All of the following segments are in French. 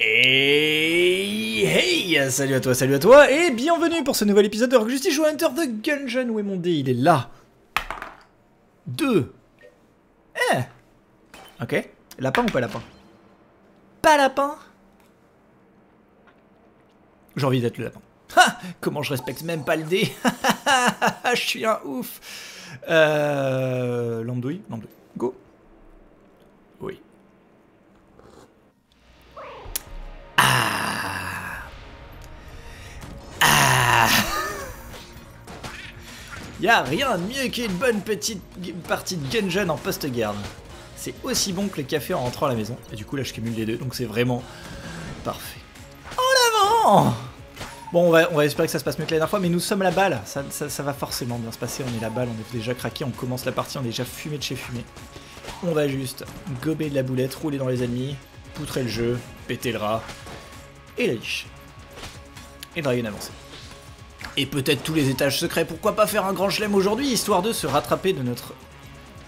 Et hey Salut à toi, salut à toi, et bienvenue pour ce nouvel épisode de Rock Justice ou Hunter the Gungeon. Où est mon dé Il est là. Deux. Eh Ok. Lapin ou pas lapin? Pas lapin J'ai envie d'être le lapin. Ha Comment je respecte même pas le dé Je suis un ouf euh... Lambdouille Lambdouille. Go Oui. Ah Y'a rien de mieux qu'une bonne petite partie de Gungeon en post-garde. C'est aussi bon que le café en rentrant à la maison. Et du coup là je cumule les deux, donc c'est vraiment parfait. En avant Bon, on va, on va, espérer que ça se passe mieux que la dernière fois, mais nous sommes la balle. Ça, va forcément bien se passer. On est la balle, on est déjà craqué, on commence la partie, on est déjà fumé de chez fumé. On va juste gober de la boulette, rouler dans les ennemis, poutrer le jeu, péter le rat, et la liche. Et Dragon avancer. Et peut-être tous les étages secrets, pourquoi pas faire un grand chelem aujourd'hui, histoire de se rattraper de notre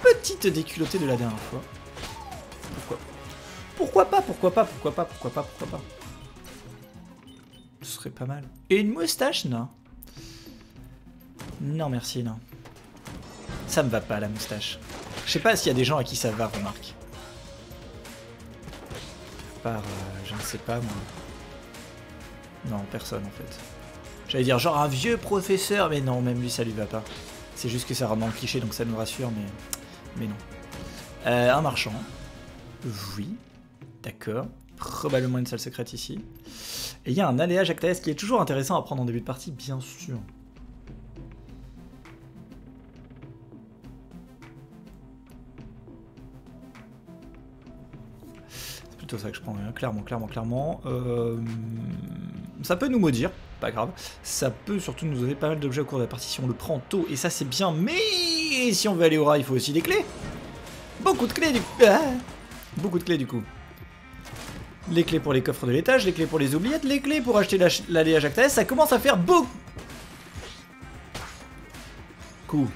petite déculottée de la dernière fois. Pourquoi pas, pourquoi pas, pourquoi pas, pourquoi pas, pourquoi pas ce serait pas mal. Et une moustache, non Non, merci, non. Ça me va pas, la moustache. Je sais pas s'il y a des gens à qui ça va, remarque. Par, euh, je ne sais pas, moi. Non, personne, en fait. J'allais dire genre un vieux professeur, mais non, même lui, ça lui va pas. C'est juste que ça rentre dans le cliché, donc ça nous rassure, mais, mais non. Euh, un marchand. Oui. D'accord. Probablement une salle secrète ici. Et il y a un aléa Jactaes qui est toujours intéressant à prendre en début de partie, bien sûr. C'est plutôt ça que je prends, hein. clairement, clairement, clairement. Euh, ça peut nous maudire, grave. Ça peut surtout nous donner pas mal d'objets au cours de la partie si on le prend tôt, et ça c'est bien, mais si on veut aller au rat, il faut aussi des clés. Beaucoup de clés du coup. Ah Beaucoup de clés du coup les clés pour les coffres de l'étage, les clés pour les oubliettes, les clés pour acheter l'allée à Jacques ça commence à faire beaucoup Coup.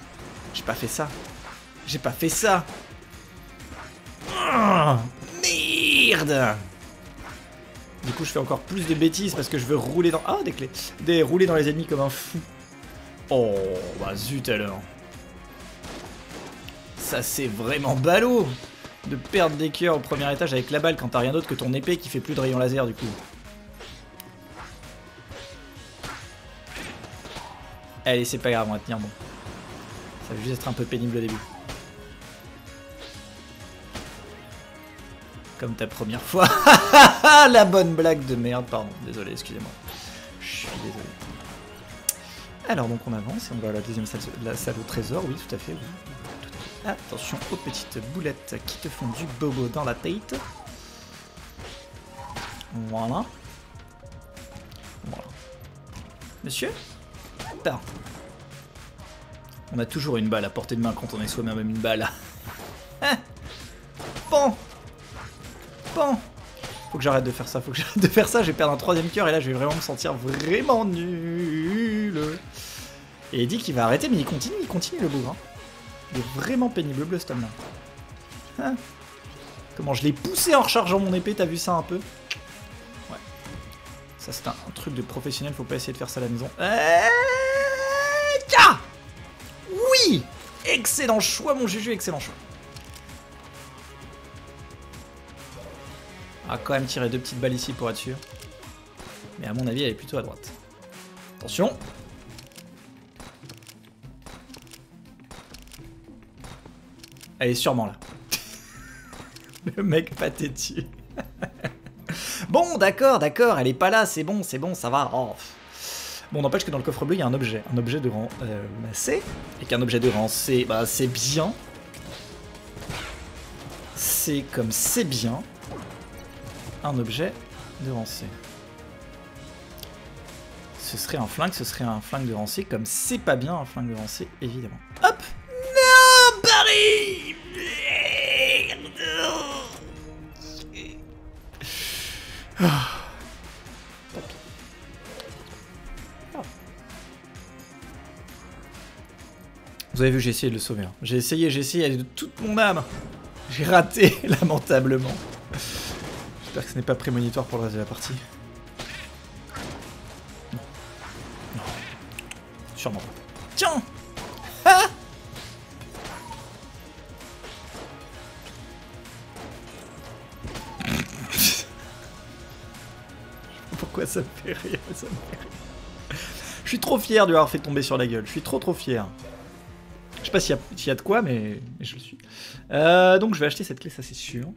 J'ai pas fait ça. J'ai pas fait ça. Oh, merde Du coup, je fais encore plus de bêtises parce que je veux rouler dans... Ah, des clés Des rouler dans les ennemis comme un fou. Oh, bah zut alors. Ça, c'est vraiment ballot de perdre des cœurs au premier étage avec la balle quand t'as rien d'autre que ton épée qui fait plus de rayons laser du coup. Allez, c'est pas grave, on va tenir bon. Ça va juste être un peu pénible au début. Comme ta première fois. la bonne blague de merde, pardon. Désolé, excusez-moi. Je suis désolé. Alors donc on avance et on va à la deuxième salle, la salle au trésor, oui tout à fait. Attention aux petites boulettes qui te font du bobo dans la tête. Voilà. Voilà. Monsieur? Pardon. On a toujours une balle à portée de main quand on est soi-même une balle. Bon Faut que j'arrête de faire ça, faut que j'arrête de faire ça, je vais perdre un troisième cœur et là je vais vraiment me sentir vraiment nul. Et dit qu'il va arrêter mais il continue, il continue le bougre. Il est vraiment pénible le stun là. Hein? Comment je l'ai poussé en rechargeant mon épée, t'as vu ça un peu? Ouais. Ça c'est un, truc de professionnel, faut pas essayer de faire ça à la maison. Euh... Oui Excellent choix mon Juju, excellent choix. On va quand même tirer deux petites balles ici pour être sûr. Mais à mon avis, elle est plutôt à droite. Attention Elle est sûrement là. Le mec pathétique. bon, d'accord, d'accord, elle est pas là, c'est bon, c'est bon, ça va. Oh. Bon, n'empêche que dans le coffre bleu, il y a un objet. Un objet de rang euh, C. Et qu'un objet de rang C, bah, c'est bien. C'est comme c'est bien. Un objet de C. Ce serait un flingue, ce serait un flingue de C, comme c'est pas bien un flingue de C, évidemment. Hop Non Paris Vous avez vu, j'ai essayé de le sauver. Hein. J'ai essayé, j'ai essayé de toute mon âme. J'ai raté, lamentablement. J'espère que ce n'est pas prémonitoire pour le reste de la partie. Non. Non. Sûrement pas. Tiens Ah Pourquoi ça me fait ça me fait rire. Je suis trop fier de l'avoir fait tomber sur la gueule. Je suis trop trop fier. Je sais pas s'il y, y, a de quoi, mais, mais je le suis. Euh, donc je vais acheter cette clé, ça c'est sûr.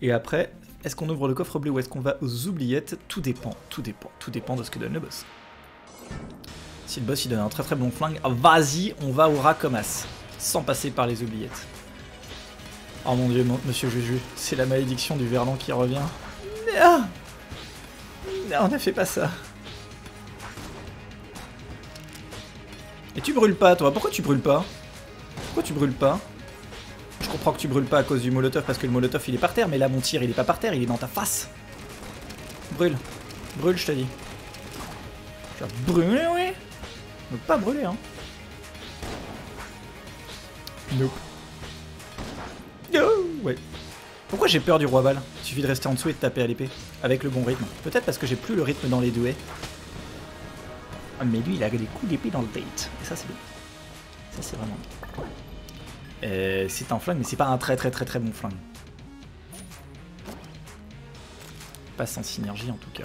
Et après, est-ce qu'on ouvre le coffre bleu ou est-ce qu'on va aux oubliettes? Tout dépend, tout dépend, tout dépend de ce que donne le boss. Si le boss il donne un très très bon flingue, ah, vas-y, on va au Rakomas, sans passer par les oubliettes. Oh mon dieu, monsieur Juju, c'est la malédiction du verlan qui revient. Non, non, ne fais pas ça. Et tu brûles pas, toi Pourquoi tu brûles pas? Pourquoi tu brûles pas? Comprends que tu brûles pas à cause du molotov parce que le molotov il est par terre, mais là mon tir il est pas par terre, il est dans ta face. Brûle. Brûle, je te dis. Tu vas brûler, oui Ne pas brûler, hein. Nope. Oh, ouais. Pourquoi j'ai peur du roi Val? Il suffit de rester en dessous et de taper à l'épée. Avec le bon rythme. Peut-être parce que j'ai plus le rythme dans les doués. Ah, mais lui, il a des coups d'épée dans le date. Et ça, c'est bien. Ça, c'est vraiment bien. Euh, c'est un flingue, mais c'est pas un très très très très bon flingue. Pas sans synergie, en tout cas.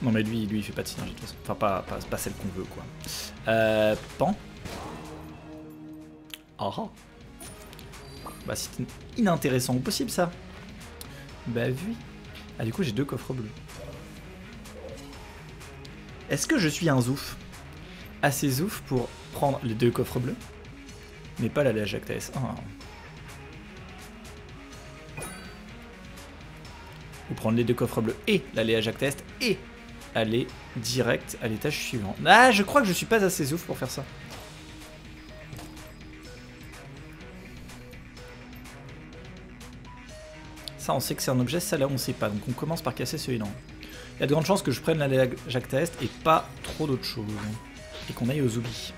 Non, mais lui, lui, il fait pas de synergie, de toute façon. Enfin, pas, pas, pas celle qu'on veut, quoi. Euh, pan. Ah. Bah, c'est inintéressant ou possible, ça. Bah, oui. Ah, du coup, j'ai deux coffres bleus. Est-ce que je suis un zouf? Assez zouf pour prendre les deux coffres bleus, mais pas la Jacques TS. Oh. Ou prendre les deux coffres bleus et la Léa Jacques et aller direct à l'étage suivant. Ah, je crois que je suis pas assez zouf pour faire ça. Ça, on sait que c'est un objet, ça là, on sait pas. Donc on commence par casser celui-là. Il y a de grandes chances que je prenne la Jacques Test et pas trop d'autres choses. Et qu'on aille aux oublis.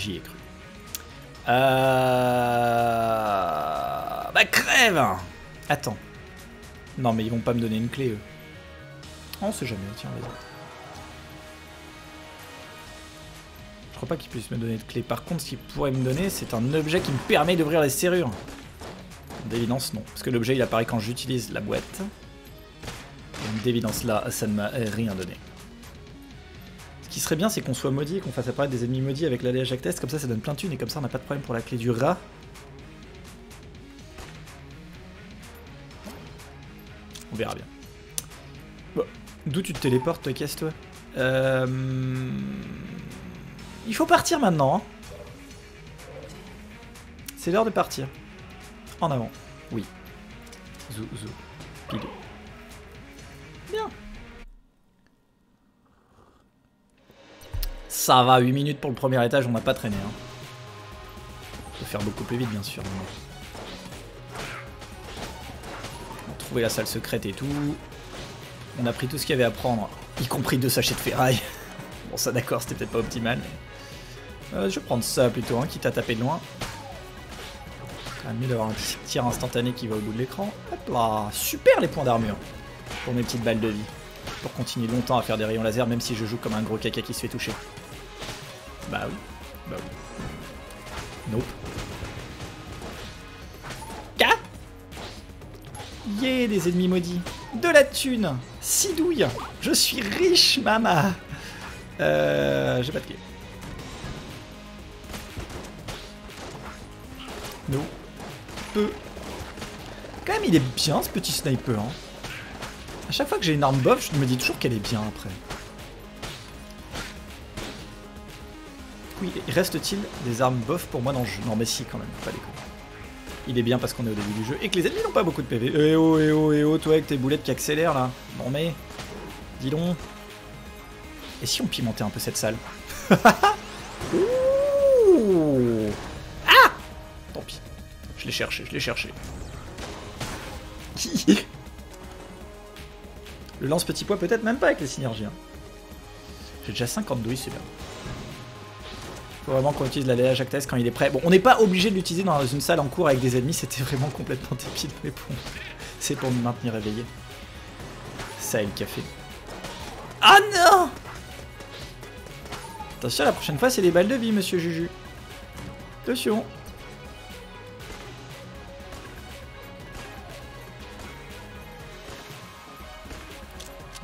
J'y ai cru. Euh... Bah crève Attends. Non mais ils vont pas me donner une clé eux. On sait jamais, tiens, vas-y. Je crois pas qu'ils puissent me donner de clé. Par contre, ce qu'ils pourraient me donner, c'est un objet qui me permet d'ouvrir les serrures. D'évidence, non. Parce que l'objet, il apparaît quand j'utilise la boîte. D'évidence, là, ça ne m'a rien donné. Ce qui serait bien, c'est qu'on soit maudit et qu'on fasse apparaître des ennemis maudits avec l'ADH Test. Comme ça, ça donne plein de thunes et comme ça, on n'a pas de problème pour la clé du rat. On verra bien. Bon. D'où tu te téléportes, toi, casse-toi euh... Il faut partir maintenant. Hein. C'est l'heure de partir. En avant. Oui. Zou, zou. Pile. Ça va, 8 minutes pour le premier étage, on n'a pas traîné. Hein. Faut faire beaucoup plus vite, bien sûr. On a trouvé la salle secrète et tout. On a pris tout ce qu'il y avait à prendre, y compris deux sachets de ferraille. bon, ça d'accord, c'était peut-être pas optimal. Euh, je vais prendre ça plutôt, hein, quitte à taper de loin. Quand même mieux d'avoir un tir instantané qui va au bout de l'écran. Hop là, super les points d'armure pour mes petites balles de vie. Pour continuer longtemps à faire des rayons laser, même si je joue comme un gros caca qui se fait toucher. Bah oui, bah oui. Nope. Yeah, des ennemis maudits. De la thune Six douilles Je suis riche, mama Euh... J'ai pas de clé. No. Peu. Quand même, il est bien, ce petit sniper. Hein. A chaque fois que j'ai une arme bof, je me dis toujours qu'elle est bien, après. Oui, reste-t-il des armes bof pour moi dans le jeu? Non, mais si, quand même, pas déconner. Il est bien parce qu'on est au début du jeu et que les ennemis n'ont pas beaucoup de PV. Eh oh, eh oh, eh oh, toi avec tes boulettes qui accélèrent là. Non mais. Dis donc. Et si on pimentait un peu cette salle? Ouh Ah Tant pis. Je l'ai cherché, je l'ai cherché. Le lance petit pois peut-être même pas avec les synergies. Hein. J'ai déjà 52, c'est bien. Vraiment qu'on utilise la Jacques quand il est prêt. Bon, on n'est pas obligé de l'utiliser dans une salle en cours avec des ennemis, c'était vraiment complètement débile, mais bon, c'est pour me maintenir éveillé. Ça et le café. Ah non Attention, la prochaine fois, c'est des balles de vie, monsieur Juju. Attention.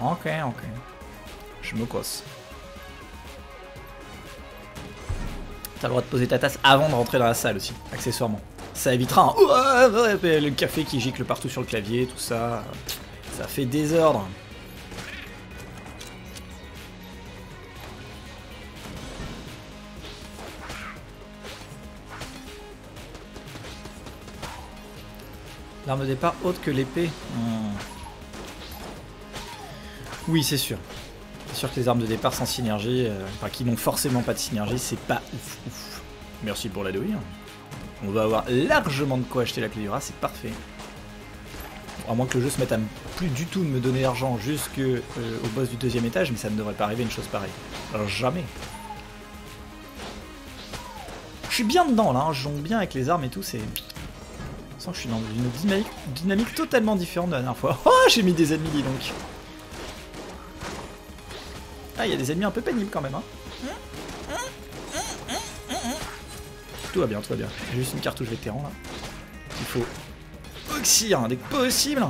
Ok, ok. Je me cosse. T'as le droit de poser ta tasse avant de rentrer dans la salle aussi, accessoirement. Ça évitera un... le café qui gicle partout sur le clavier, tout ça. Ça fait désordre. L'arme de départ autre que l'épée. Hmm. Oui, c'est sûr. C'est sûr que les armes de départ sans synergie, euh, enfin qui n'ont forcément pas de synergie, c'est pas ouf ouf. Merci pour la douille. On va avoir largement de quoi acheter la clé du rat, c'est parfait. À moins que le jeu se mette à plus du tout de me donner l'argent jusqu'au euh, boss du deuxième étage, mais ça ne devrait pas arriver une chose pareille. Jamais. Je suis bien dedans là, hein, je jongle bien avec les armes et tout, c'est... Je je suis dans une dynamique, dynamique totalement différente de la dernière fois. Oh, j'ai mis des ennemis, dis donc. Ah, il y a des ennemis un peu pénibles quand même. Hein. Tout va bien, tout va bien. J'ai juste une cartouche vétéran là. Il faut oxyre dès que possible.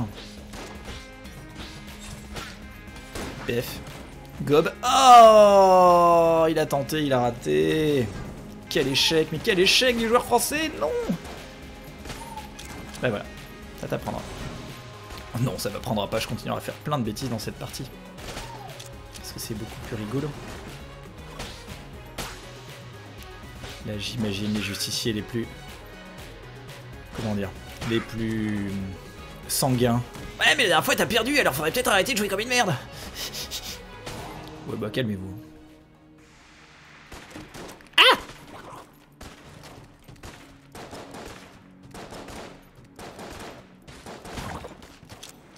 PF. Gob. Oh Il a tenté, il a raté. Quel échec, mais quel échec du joueur français Non Ben voilà, ça t'apprendra. Non, ça m'apprendra pas, je continuerai à faire plein de bêtises dans cette partie c'est beaucoup plus rigolo. Là, j'imagine les justiciers les plus... Comment dire Les plus... sanguins. Ouais, mais la dernière fois, t'as perdu, alors faudrait peut-être arrêter de jouer comme une merde Ouais, bah calmez-vous. Ah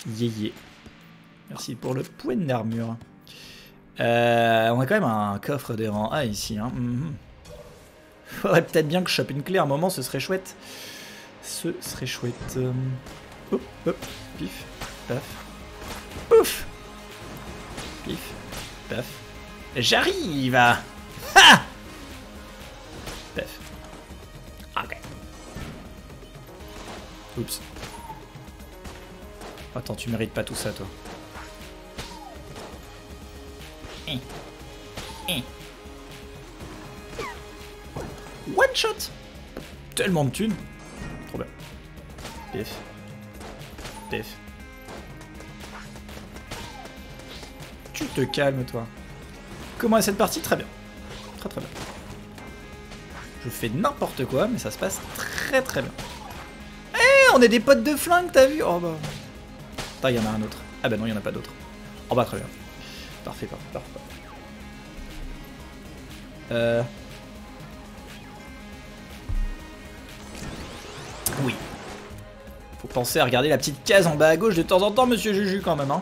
Yé Merci pour le point d'armure. Euh, on a quand même un coffre des rangs A ici. Hein. Mhm. Faudrait peut-être bien que je chope une clé à un moment, ce serait chouette. Ce serait chouette. Euh, hop, pif, paf, pouf, pif, paf. J'arrive Ha Paf. Ok. Oups. Attends, tu mérites pas tout ça, toi. One shot Tellement de thunes Trop bien. Pif. Pif. Tu te calmes, toi. Comment est cette partie? Très bien. Très très bien. Je fais n'importe quoi, mais ça se passe très très bien. Eh, on est des potes de flingue, t'as vu? Oh bah... Putain, il y en a un autre. Ah bah non, il y en a pas d'autre. Oh bah très bien. Parfait, parfait, parfait. Euh... Oui. Faut penser à regarder la petite case en bas à gauche de temps en temps, monsieur Juju, quand même, hein.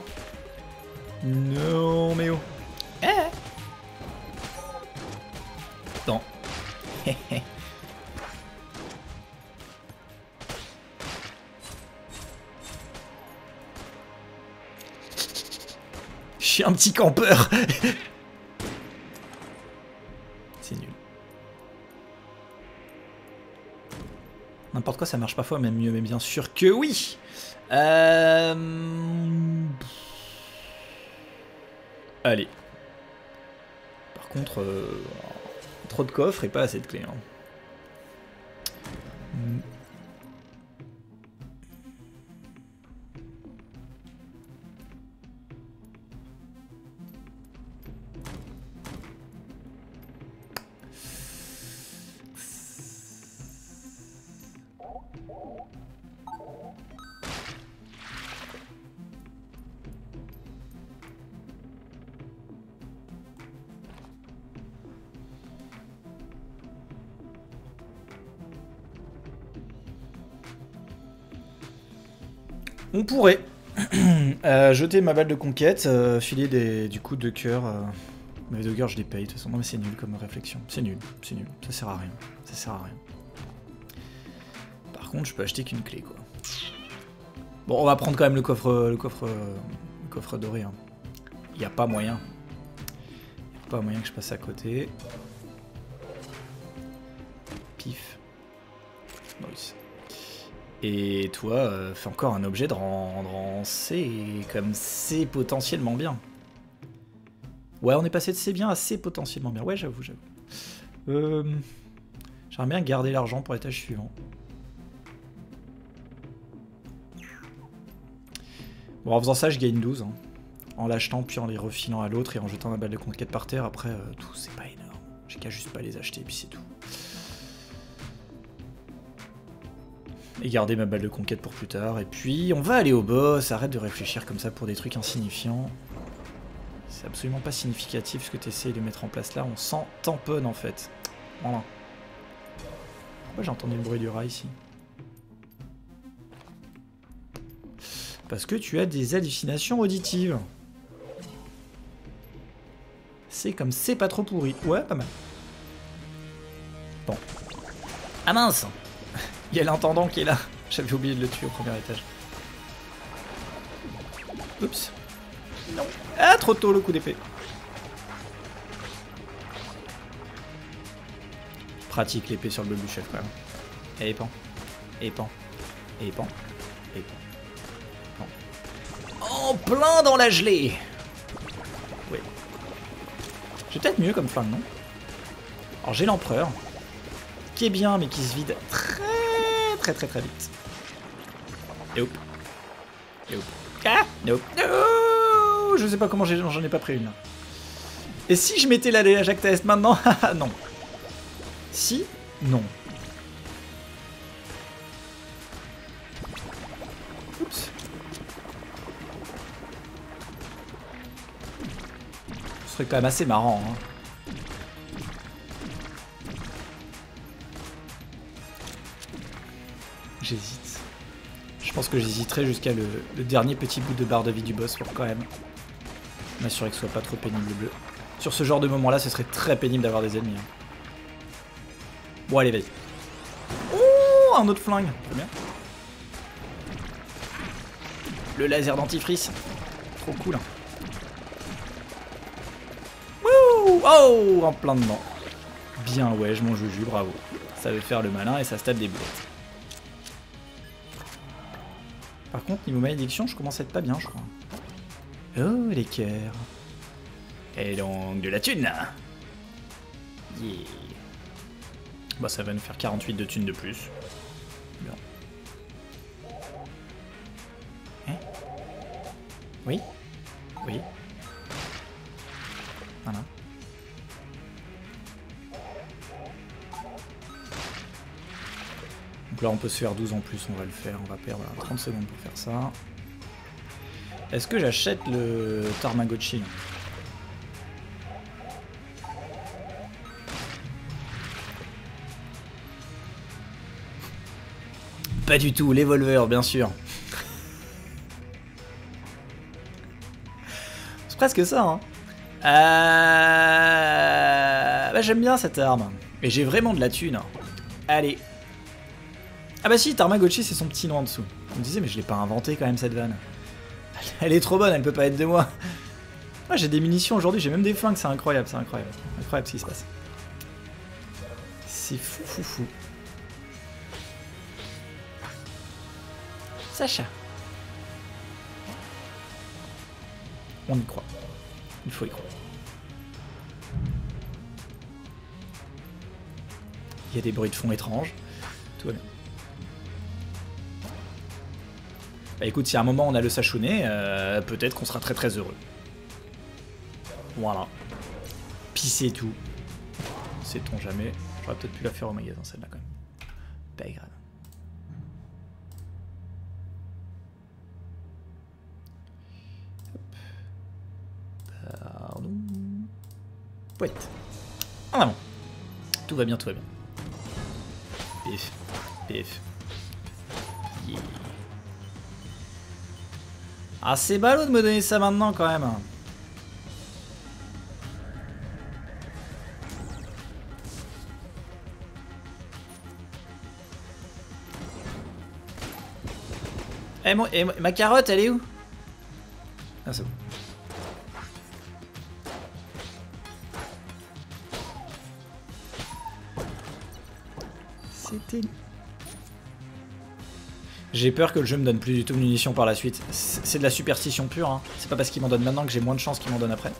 Non, mais oh. Eh Non. un petit campeur N'importe quoi, ça marche parfois, même mieux, mais bien sûr que oui. Euh... Allez. Par contre, euh, trop de coffres et pas assez de clés. Hein. Jeter ma balle de conquête, euh, filer des, du coup de cœur euh, Mais Dogger, je les paye, de toute façon. Non, mais c'est nul comme réflexion. C'est nul, c'est nul. Ça sert à rien. Ça sert à rien. Par contre, je peux acheter qu'une clé, quoi. Bon, on va prendre quand même le coffre, le coffre, le coffre doré. Hein. Il n'y a pas moyen. Il a pas moyen que je passe à côté. Et toi, euh, fais encore un objet de rendre en C, comme c'est potentiellement bien. Ouais, on est passé de c'est bien à c'est potentiellement bien. Ouais, j'avoue, j'avoue. Euh, J'aimerais bien garder l'argent pour l'étage suivant. Bon, en faisant ça, je gagne 12. Hein. En l'achetant, puis en les refilant à l'autre et en jetant ma balle de conquête par terre. Après, euh, tout, c'est pas énorme. J'ai qu'à juste pas les acheter, puis c'est tout. Et garder ma balle de conquête pour plus tard. Et puis, on va aller au boss. Arrête de réfléchir comme ça pour des trucs insignifiants. C'est absolument pas significatif ce que tu essayes de mettre en place là. On s'en tamponne en fait. Voilà. Pourquoi j'ai entendu le bruit du rat ici? Parce que tu as des hallucinations auditives. C'est comme c'est pas trop pourri. Ouais, pas mal. Bon. Ah mince il y a l'intendant qui est là. J'avais oublié de le tuer au premier étage. Oups. Non. Ah, trop tôt le coup d'épée. Pratique l'épée sur le chef quand même. Et pan. Et pan. Et pan. Et pan. En plein dans la gelée Oui. J'ai peut-être mieux comme flingue, non? Alors j'ai l'empereur, qui est bien mais qui se vide très très très très vite. Nope. Nope. Ah Nope. No je sais pas comment j'en ai, pas pris une. Et si je mettais la Jacques Test maintenant Non. Si Non. Oups. Ce serait quand même assez marrant. Hein. Pense que j'hésiterai jusqu'à le, dernier petit bout de barre de vie du boss pour quand même m'assurer que ce soit pas trop pénible le bleu. Sur ce genre de moment là, ce serait très pénible d'avoir des ennemis. Hein. Bon allez, vas-y. Oh, un autre flingue. Très bien. Le laser dentifrice. Trop cool. Hein. Wouh Oh, en plein dedans. Bien ouais, je m'en juju, bravo. Ça veut faire le malin et ça se tape des boulettes. Par contre, niveau malédiction, je commence à être pas bien, je crois. Oh, les cœurs. Et donc, de la thune Yeah. Bah, ça va nous faire 48 de thunes de plus. Bien. Hein? Oui? Oui? Donc là on peut se faire 12 en plus, on va le faire, on va perdre 30 secondes pour faire ça. Est-ce que j'achète le Tarmagotchi Pas du tout, l'Evolver bien sûr. C'est presque ça hein. Euh... Bah, j'aime bien cette arme. Et j'ai vraiment de la thune. Allez, ah bah si, Tarmagotchi c'est son petit nom en dessous. On me disait mais je l'ai pas inventé quand même cette vanne. Elle est trop bonne, elle peut pas être de moi. Moi j'ai des munitions aujourd'hui, j'ai même des flingues, c'est incroyable, c'est incroyable. Incroyable ce qui se passe. C'est fou fou fou. Sacha. On y croit. Il faut y croire. Il y a des bruits de fond étranges. Tout va bien. Bah écoute, si à un moment on a le Sachouné, euh, peut-être qu'on sera très très heureux. Voilà. Pisser tout. Sait-on jamais. J'aurais peut-être pu la faire au magasin celle-là quand même. Pas grave. Pardon. Pouette. En avant. Tout va bien, tout va bien. Pif. Pif. Ah, c'est ballot de me donner ça maintenant quand même. Eh, mon, eh, ma carotte, elle est où? Ah, bon. C'était j'ai peur que le jeu me donne plus du tout de munitions par la suite. C'est de la superstition pure, hein. C'est pas parce qu'il m'en donne maintenant que j'ai moins de chances qu'il m'en donne après.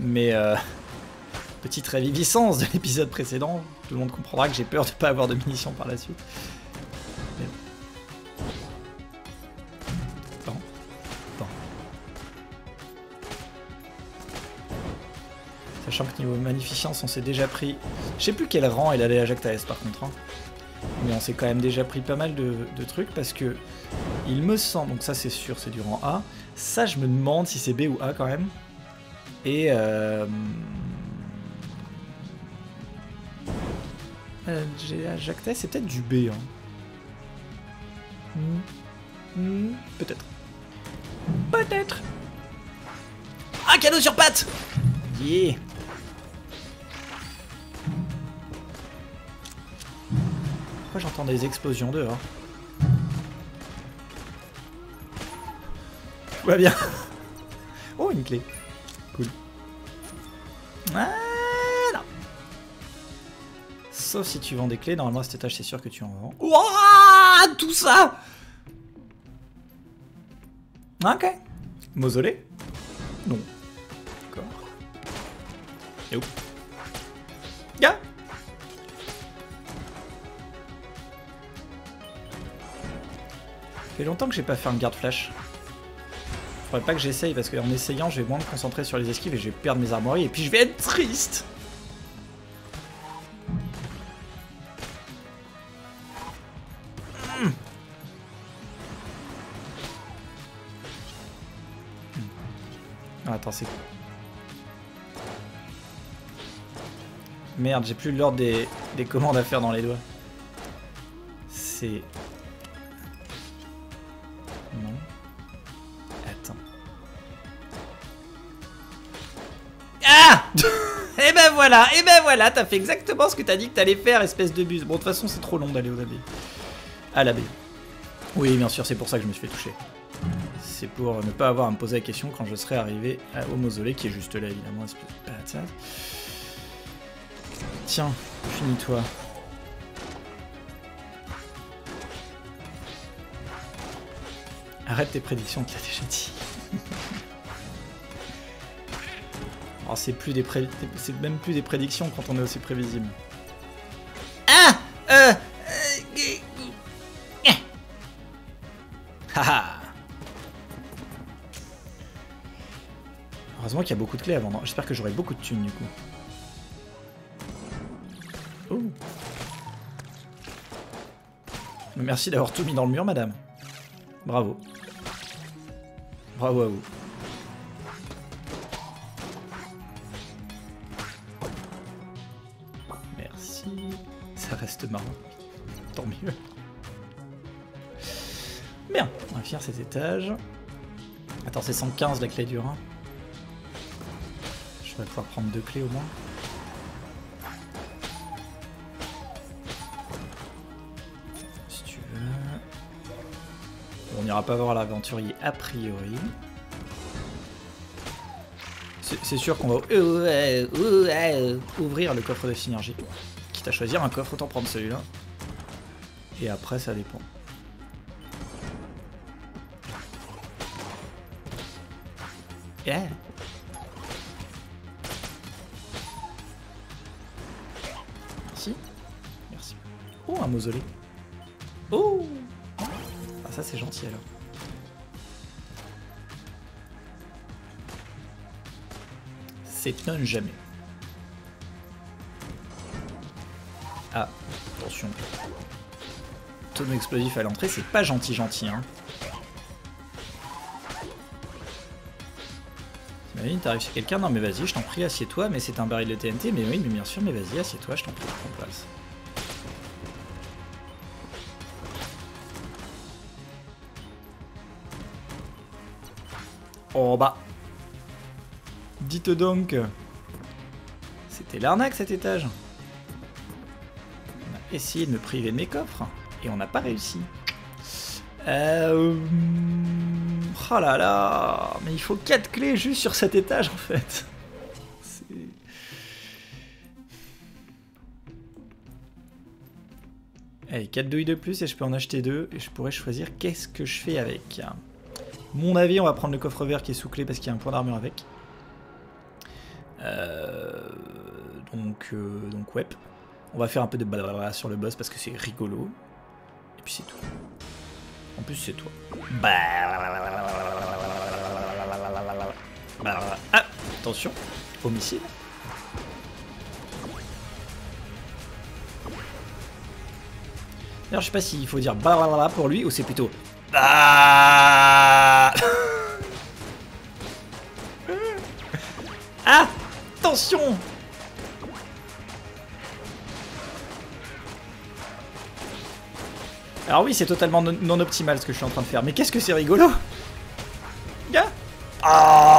Mais euh, petite réviviscence de l'épisode précédent, tout le monde comprendra que j'ai peur de pas avoir de munitions par la suite. Mais- Attends. Attends. Sachant que niveau magnificence, on s'est déjà pris. Je sais plus quel rang est l'allée à Jactaes par contre. hein. Mais on s'est quand même déjà pris pas mal de, trucs parce que il me semble, donc ça c'est sûr, c'est du rang A. Ça, je me demande si c'est B ou A quand même. Et euh, euh, à Jactaes, c'est peut-être du B. Hein. Hmm. Hmm, Peut-être. Peut-être. Un cadeau sur patte Yeah Des explosions dehors Tout va bien. Oh, une clé. Cool. Ah. Sauf si tu vends des clés, normalement à cet étage c'est sûr que tu en vends. Ouah, tout ça Ok. Mausolée? Non. D'accord. Et où? Fait longtemps que j'ai pas fait un garde flash. Faudrait pas que j'essaye parce qu'en essayant, je vais moins me concentrer sur les esquives et je vais perdre mes armoiries et puis je vais être triste. Hmm. Ah, attends, c'est. Merde, j'ai plus l'ordre des, des commandes à faire dans les doigts. C'est. Ah Et ben voilà, et ben voilà, t'as fait exactement ce que t'as dit que t'allais faire, espèce de buse. Bon, de toute façon, c'est trop long d'aller aux abeilles. À l'abeille. Oui, bien sûr, c'est pour ça que je me suis fait toucher. C'est pour ne pas avoir à me poser la question quand je serai arrivé à- au mausolée, qui est juste là, évidemment. Tiens, finis-toi. Arrête tes prédictions, tu l'as déjà dit. Alors c'est plus des pré... c'est même plus des prédictions quand on est aussi prévisible. Ah Euh... Haha Heureusement qu'il y a beaucoup de clés avant. non J'espère que j'aurai beaucoup de thunes du coup. Oh. Merci d'avoir tout mis dans le mur, madame. Bravo. Bravo à vous. Reste. Tant mieux. Bien, on va finir cet étage. Attends, c'est 115 la clé du Rhin. Je vais pouvoir prendre deux clés au moins. Si tu veux. On n'ira pas voir l'aventurier a priori. C'est sûr qu'on va ouvrir le coffre de synergie. Quitte à choisir un coffre, autant prendre celui-là. Et après, ça dépend. Merci. Merci. Oh, un mausolée. Oh Ah, ça, c'est gentil alors. C'est non jamais. Attention. Explosif à l'entrée, c'est pas gentil gentil, hein. T'imagines, t'arrives chez quelqu'un, non mais vas-y, je t'en prie, assieds-toi, mais c'est un baril de TNT, mais oui, mais bien sûr, mais vas-y, assieds-toi, je t'en prie, prends place. Oh bah. Dites donc. C'était l'arnaque cet étage. Essayé de me priver de mes coffres et on n'a pas réussi. Euh... Oh là là Mais il faut 4 clés juste sur cet étage en fait. Allez, 4 douilles de plus et je peux en acheter 2 et je pourrais choisir qu'est-ce que je fais avec. Mon avis, on va prendre le coffre vert qui est sous clé parce qu'il y a un point d'armure avec. Euh, donc, euh, donc ouais. On va faire un peu de blablabla sur le boss parce que c'est rigolo. Et puis c'est tout. En plus c'est toi. Ah, attention, homicide. D'ailleurs, je sais pas s'il faut dire blablabla pour lui ou c'est plutôt ah Attention Alors oui, c'est totalement non, optimal ce que je suis en train de faire, mais qu'est-ce que c'est rigolo Ah Ah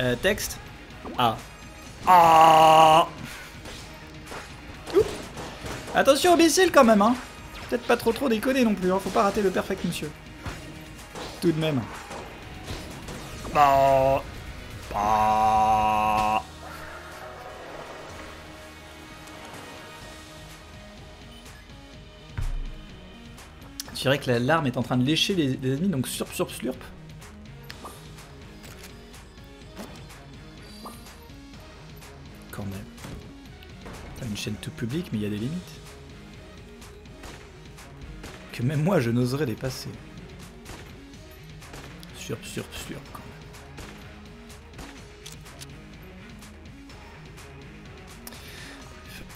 Euh, texte Ah. Ah Attention au missile quand même, hein Peut-être pas trop trop déconner non plus, hein. faut pas rater le perfect monsieur. Tout de même. Bah... Bah... Je dirais que l'arme est en train de lécher les, ennemis, donc surp, surp, slurp. Tout publique, mais il y a des limites que même moi je n'oserais dépasser. Sur, sur, sur, quand même.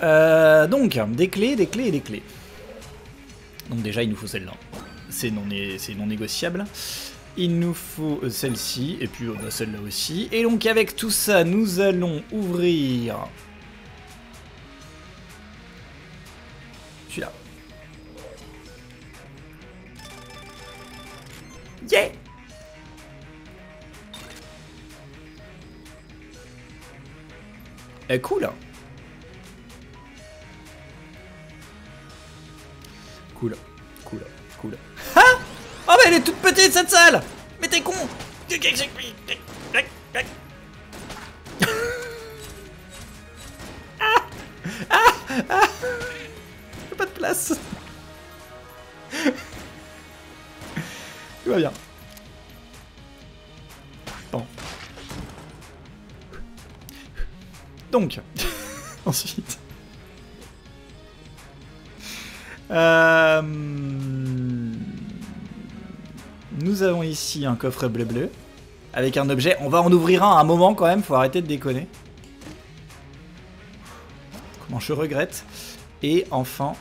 Euh, donc, des clés, des clés et des clés. Donc déjà, il nous faut celle-là. C'est non, non négociable. Il nous faut euh, celle-ci, et puis on a celle-là aussi. Et donc avec tout ça, nous allons ouvrir... Eh, cool. Cool, cool, cool. Ah Oh mais elle est toute petite cette salle! Mais t'es con! Ah! Ah! Ah! Pas de place. Tout va bien. ensuite. Euh, nous avons ici un coffre bleu bleu avec un objet. On va en ouvrir un à un moment quand même, faut arrêter de déconner. Comment je regrette. Et enfin,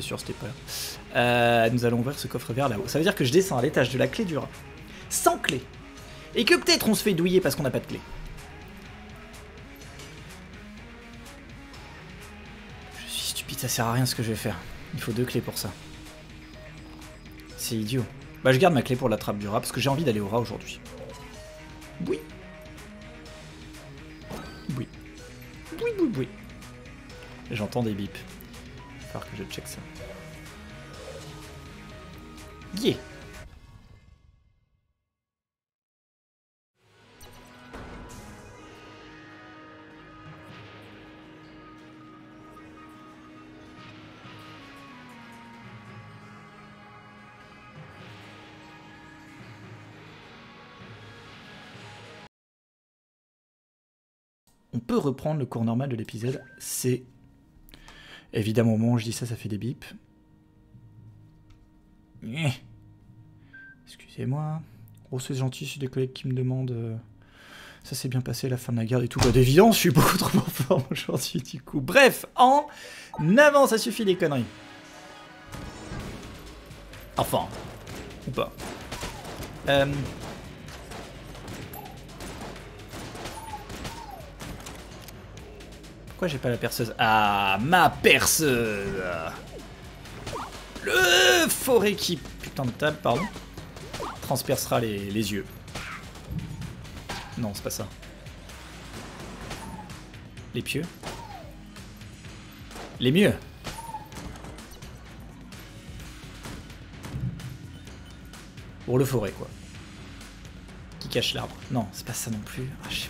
sûr, c'était pas euh, nous allons ouvrir ce coffre vert là-haut. Ça veut dire que je descends à l'étage de la clé du rat. Sans clé. Et que peut-être on se fait douiller parce qu'on n'a pas de clé. Je suis stupide, ça sert à rien ce que je vais faire. Il faut deux clés pour ça. C'est idiot. Bah je garde ma clé pour la trappe du rat parce que j'ai envie d'aller au rat aujourd'hui. Oui. Oui. Oui, oui, oui. J'entends des bips que je check ça. Yeah reprendre le cours normal de l'épisode, c'est Évidemment, au moment je dis ça, ça fait des bips. Eh. Excusez-moi. Oh, c'est gentil, je suis des collègues qui me demandent... euh, Ça s'est bien passé, la fin de la guerre et tout. Bah, d'évidence, je suis beaucoup trop en forme aujourd'hui, du coup. Bref, en avant, ça suffit les conneries. Enfin, ou pas. Euh... Pourquoi j'ai pas la perceuse Ah, ma perceuse Le forêt qui... Putain de table, pardon. Transpercera les, yeux. Non, c'est pas ça. Les pieux Les mieux Pour le forêt, quoi. Qui cache l'arbre. Non, c'est pas ça non plus. Ah, je sais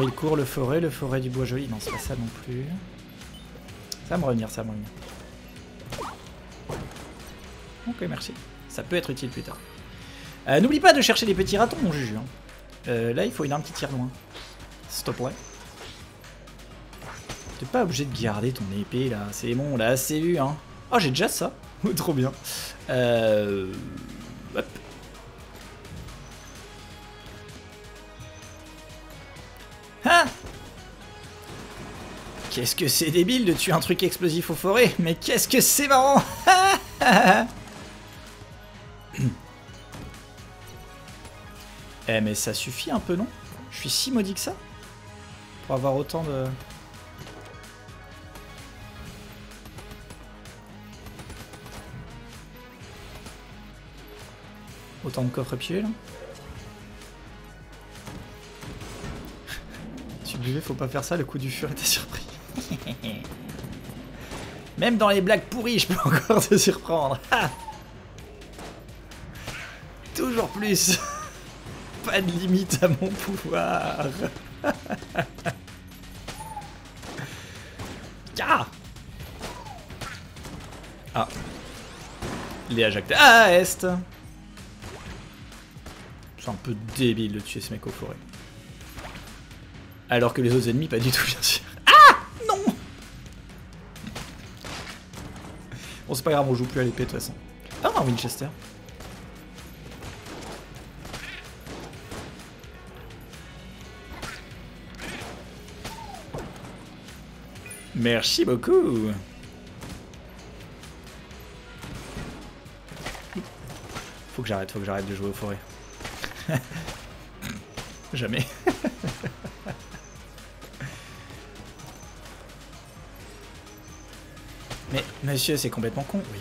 Il court, le forêt, le forêt du bois joli. Non, c'est pas ça non plus. Ça va me revenir, ça va me revenir. Ok, merci. Ça peut être utile plus tard. Euh, N'oublie pas de chercher les petits ratons, mon juju. hein. Euh, là, il faut une arme qui tire loin. Te plaît. T'es pas obligé de garder ton épée, là. C'est bon, on l'a assez vu, hein. Oh, j'ai déjà ça. Trop bien. Euh... Qu'est-ce que c'est débile de tuer un truc explosif aux forêts Mais qu'est-ce que c'est marrant Eh mais ça suffit un peu non? Je suis si maudit que ça Pour avoir autant de... Autant de coffres pieds là Tu buvais, faut pas faire ça, le coup du fur était surpris. Même dans les blagues pourries, je peux encore te surprendre. Toujours plus. Pas de limite à mon pouvoir. ah Ah. Léa Jacques. Ah, Est C'est un peu débile de tuer ce mec au forêt. Alors que les autres ennemis, pas du tout, bien sûr. Bon, c'est pas grave, on joue plus à l'épée de toute façon. Ah, un Winchester. Merci beaucoup. Faut que j'arrête, faut que j'arrête de jouer aux forêts. Jamais. monsieur, c'est complètement con. Oui.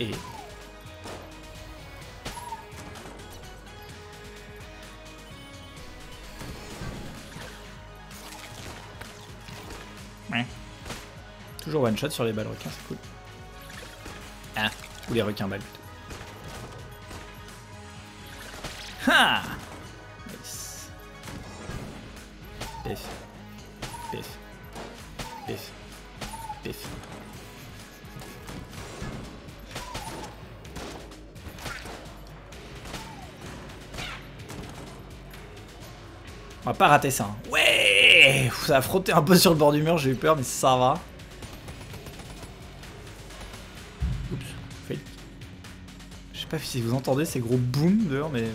Et Ouais. Toujours one shot sur les balles requins, c'est cool. Ah, ou les requins balles plutôt. Ha Nice. Pif. Pif. Pif. Pif. On va pas rater ça. hein. Ouais Ça a frotté un peu sur le bord du mur, j'ai eu peur, mais ça va. Oups, fail. Je sais pas si vous entendez ces gros booms dehors, mais...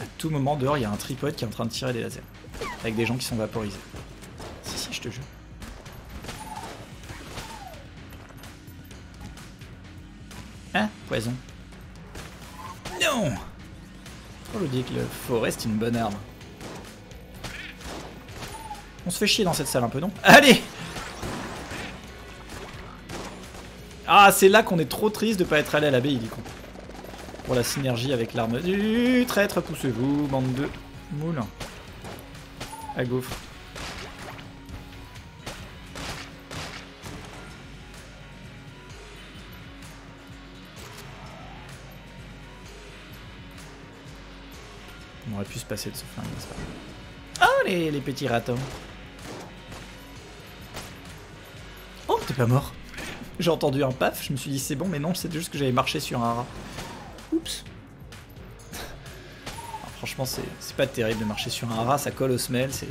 À tout moment, dehors, il y a un tripode qui est en train de tirer des lasers. Avec des gens qui sont vaporisés. Si, si, je te jure. Hein Poison. Que le forêt c'est une bonne arme. On se fait chier dans cette salle un peu, non? Allez Ah, c'est là qu'on est trop triste de pas être allé à l'abbaye, du coup. Pour la synergie avec l'arme du traître, poussez-vous, bande de moulins. À gaufre. Se passer de ce flingue, n'est-ce pas Oh, les, petits ratons. Oh, t'es pas mort. J'ai entendu un paf, je me suis dit c'est bon, mais non, c'est juste que j'avais marché sur un rat. Oups. Alors, franchement, c'est pas terrible de marcher sur un rat, ça colle aux semelles, c'est...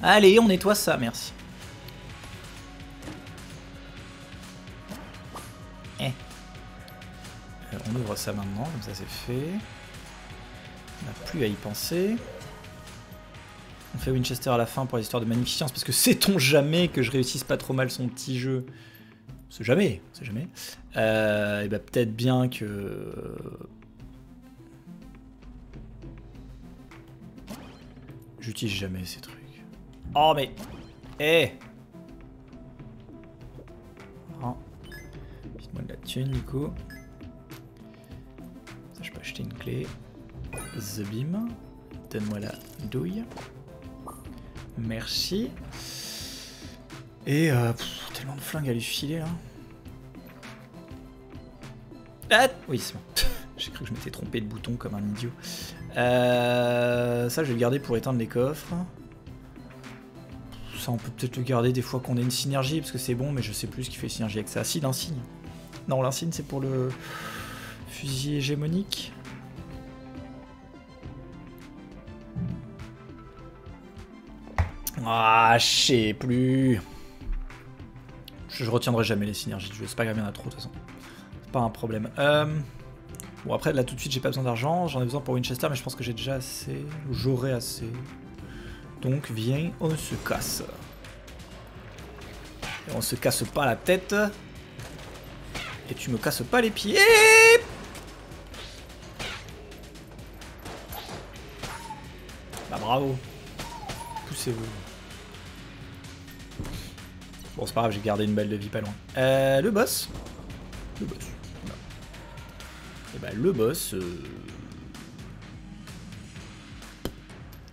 Allez, on nettoie ça, merci. Ça maintenant, comme ça c'est fait. On n'a plus à y penser. On fait Winchester à la fin pour l'histoire de magnificence, parce que sait-on jamais que je réussisse pas trop mal son petit jeu? C'est jamais, c'est jamais. Euh, et bah peut-être bien que... J'utilise jamais ces trucs. Oh mais... Eh oh. moi de la thune du coup. Peux acheter une clé. The Beam. Donne-moi la douille. Merci. Et euh, tellement de flingues à lui filer là. Ah oui, c'est bon. J'ai cru que je m'étais trompé de bouton comme un idiot. Euh, ça, je vais le garder pour éteindre les coffres. Ça, on peut peut-être le garder des fois qu'on a une synergie, parce que c'est bon, mais je sais plus ce qui fait synergie avec ça. Si, l'insigne. Non, l'insigne, c'est pour le fusil hégémonique. Ah, je sais plus. Je, retiendrai jamais les synergies de jeu. C'est pas grave, il y en a trop de toute façon. Pas un problème. Euh, Bon, après, là, tout de suite, j'ai pas besoin d'argent. J'en ai besoin pour Winchester, mais je pense que j'ai déjà assez. J'aurai assez. Donc, viens, on se casse. On se casse pas la tête. Et tu me casses pas les pieds. Bravo. Poussez-vous. Bon, c'est pas grave, j'ai gardé une balle de vie pas loin. Euh, le boss. Le boss. Et bah le boss... euh,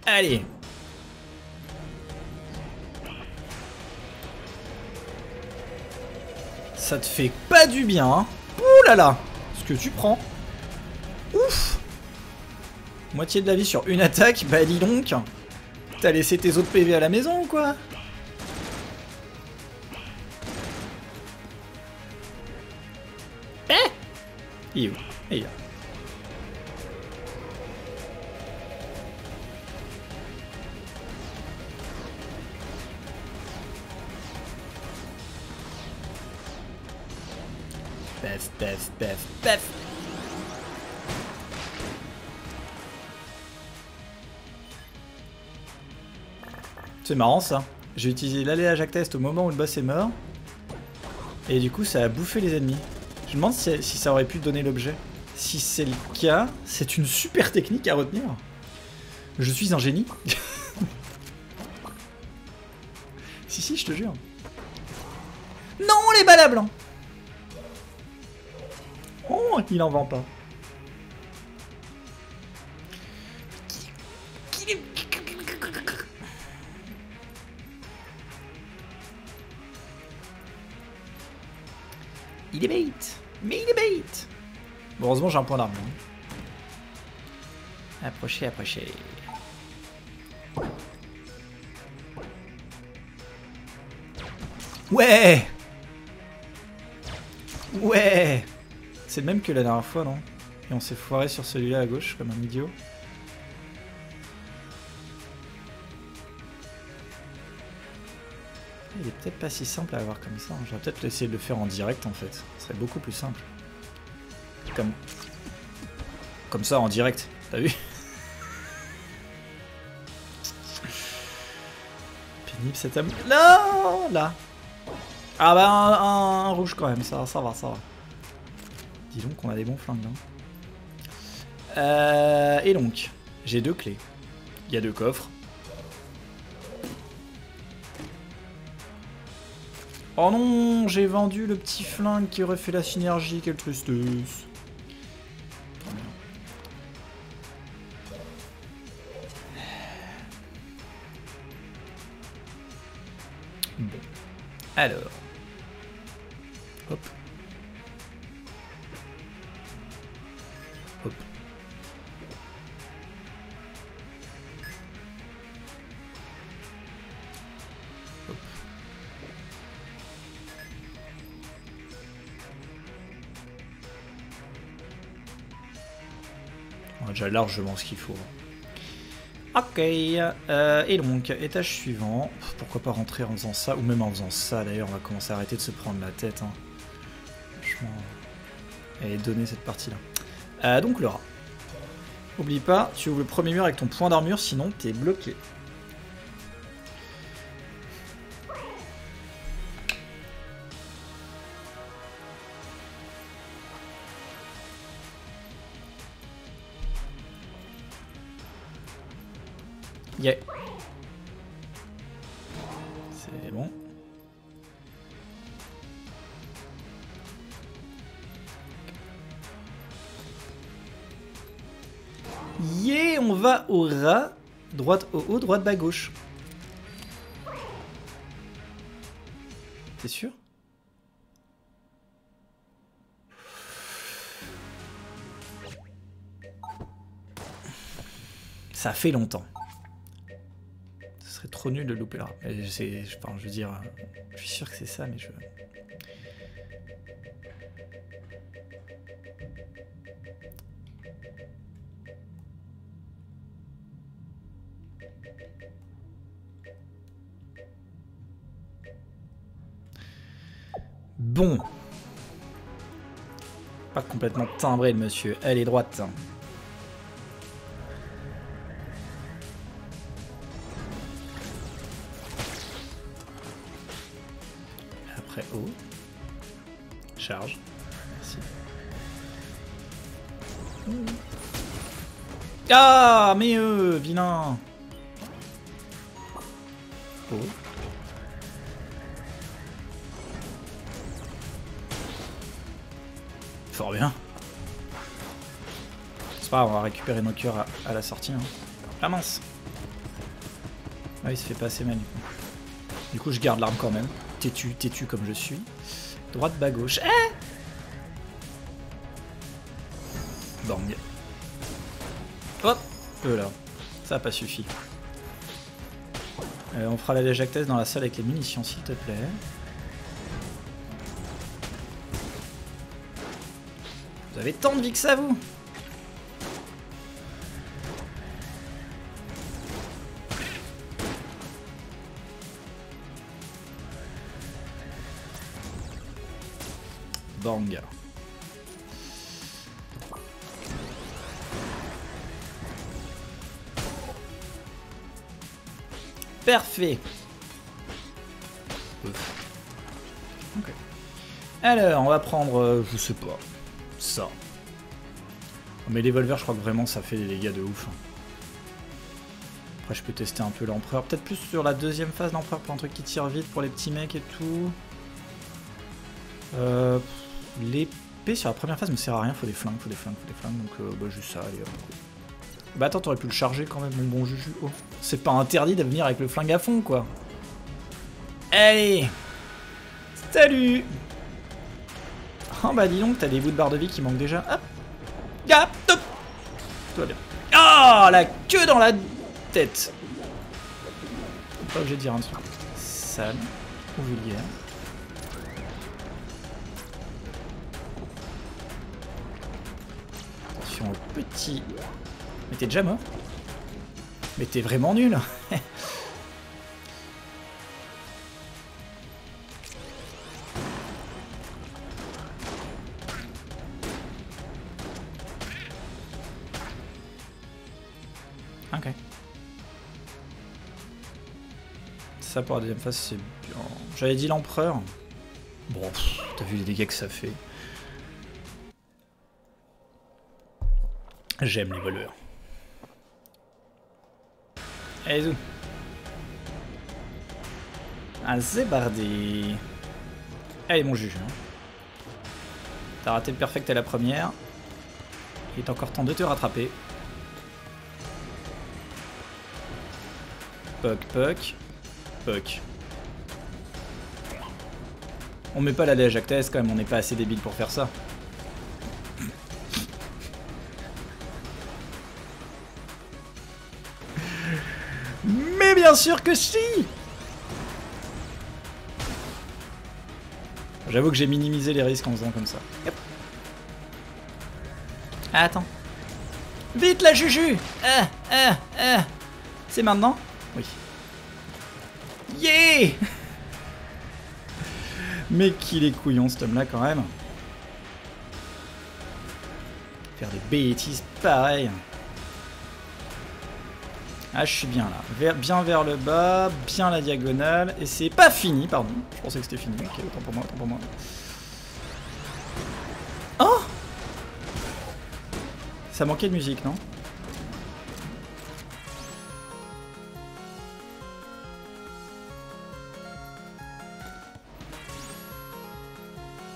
Allez Ça te fait pas du bien, hein Ouh là là Ce que tu prends. Moitié de la vie sur une attaque, bah dis donc T'as laissé tes autres PV à la maison ou quoi? Eh Il est où? Il est là. Pef, pef, pef, pef. C'est marrant ça. J'ai utilisé l'aléa Jack Test au moment où le boss est mort. Et du coup, ça a bouffé les ennemis. Je me demande si, si ça aurait pu donner l'objet. Si c'est le cas, c'est une super technique à retenir. Je suis un génie. si, si, je te jure. Non, les balles à blanc Oh, il en vend pas. Il est bait Mais il Bon, heureusement, j'ai un point d'arme. hein. Approchez, approchez. Ouais Ouais C'est le même que la dernière fois, non? Et on s'est foiré sur celui-là à gauche, comme un idiot. Peut-être pas si simple à avoir comme ça. hein. J'aurais peut-être essayé de le faire en direct en fait. Ce serait beaucoup plus simple. Comme. Comme ça en direct. T'as vu? Pénible cet homme. Non Là Ah bah un, rouge quand même, ça, ça va, ça va. Dis donc on a des bons flingues. hein. Euh, et donc, j'ai deux clés. Il y a deux coffres. Oh non, j'ai vendu le petit flingue qui aurait fait la synergie, quelle tristesse. Bon. Alors. Déjà largement ce qu'il faut. Ok, euh, et donc, étage suivant. Pourquoi pas rentrer en faisant ça, ou même en faisant ça d'ailleurs, on va commencer à arrêter de se prendre la tête. Hein. Franchement, et donner cette partie-là. Euh, donc le rat. Oublie pas, tu ouvres le premier mur avec ton point d'armure, sinon t'es bloqué. Yeah. C'est bon. Yeah, on va au rat. Droite au haut, droite bas gauche. T'es sûr? Ça fait longtemps. Nul de louper. Je, veux dire, je suis sûr que c'est ça, mais je... Bon. Pas complètement timbré monsieur. Elle est droite. Charge. Merci. Ah, mais euh, vilain. Oh. Fort bien. C'est pas grave, on va récupérer nos cœurs à, la sortie. Hein. Ah mince Ah il se fait pas assez mal du coup. Du coup je garde l'arme quand même. Têtu, têtu comme je suis. Droite, bas, gauche. Eh Bang. Hop euh, là. Ça a pas suffi. Euh, on fera la test dans la salle avec les munitions s'il te plaît. Vous avez tant de vie que ça, vous Bang. Parfait. Alors, on va prendre, euh, je sais pas, ça. Mais les volvers, je crois que vraiment ça fait des dégâts de ouf. Après, je peux tester un peu l'empereur. Peut-être plus sur la deuxième phase l'empereur pour un truc qui tire vite pour les petits mecs et tout. Euh, L'épée sur la première phase me sert à rien, faut des flingues, faut des flingues, faut des flingues. Donc, euh, bah, juste ça, allez Bah, attends, t'aurais pu le charger quand même, mon bon Juju. Oh, c'est pas interdit de venir avec le flingue à fond, quoi. Allez Salut Oh bah dis donc, t'as des bouts de barre de vie qui manquent déjà. Hop Gap Top Tout va bien. Ah La queue dans la tête Pas obligé de dire un truc. Sale. Ou Mais t'es déjà mort Mais t'es vraiment nul pour la deuxième phase, c'est bien. J'avais dit l'empereur. Bon, t'as vu les dégâts que ça fait. J'aime les voleurs. Allez, zou. Un zébardi. Allez, mon juge. Hein. T'as raté le perfect à la première. Il est encore temps de te rattraper. Puck, puck. On met pas la à quand même, on n'est pas assez débile pour faire ça. Bien sûr que si J'avoue que j'ai minimisé les risques en faisant comme ça. Ah, attends. Vite la Juju Ah, ah, ah. C'est maintenant? Oui. Yeah Mais qu'il est couillon cet homme-là quand même? Faire des bêtises pareilles. Ah, je suis bien là. Bien vers le bas, bien la diagonale. Et c'est pas fini, pardon. Je pensais que c'était fini. Ok, autant pour moi, autant pour moi. Oh Ça manquait de musique, non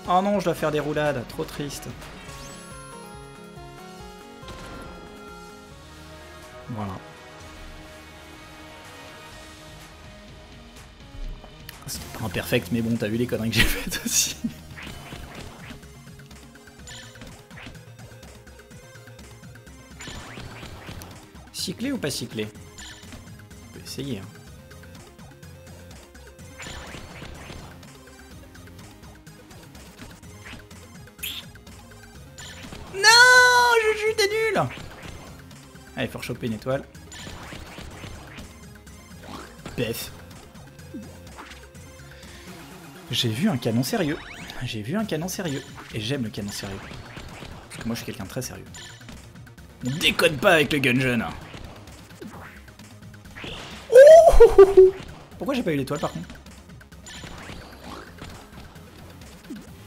Oh non, je dois faire des roulades, trop triste. Voilà. Imperfect, mais bon, t'as vu les conneries que j'ai faites aussi. Cyclé ou pas cyclé On peut essayer. hein. Non Juju, t'es nul Allez, faut choper une étoile. Bef. J'ai vu un canon sérieux. J'ai vu un canon sérieux. Et j'aime le canon sérieux. Parce que moi, je suis quelqu'un de très sérieux. Déconne pas avec le gungeon. Ouh Pourquoi j'ai pas eu l'étoile par contre?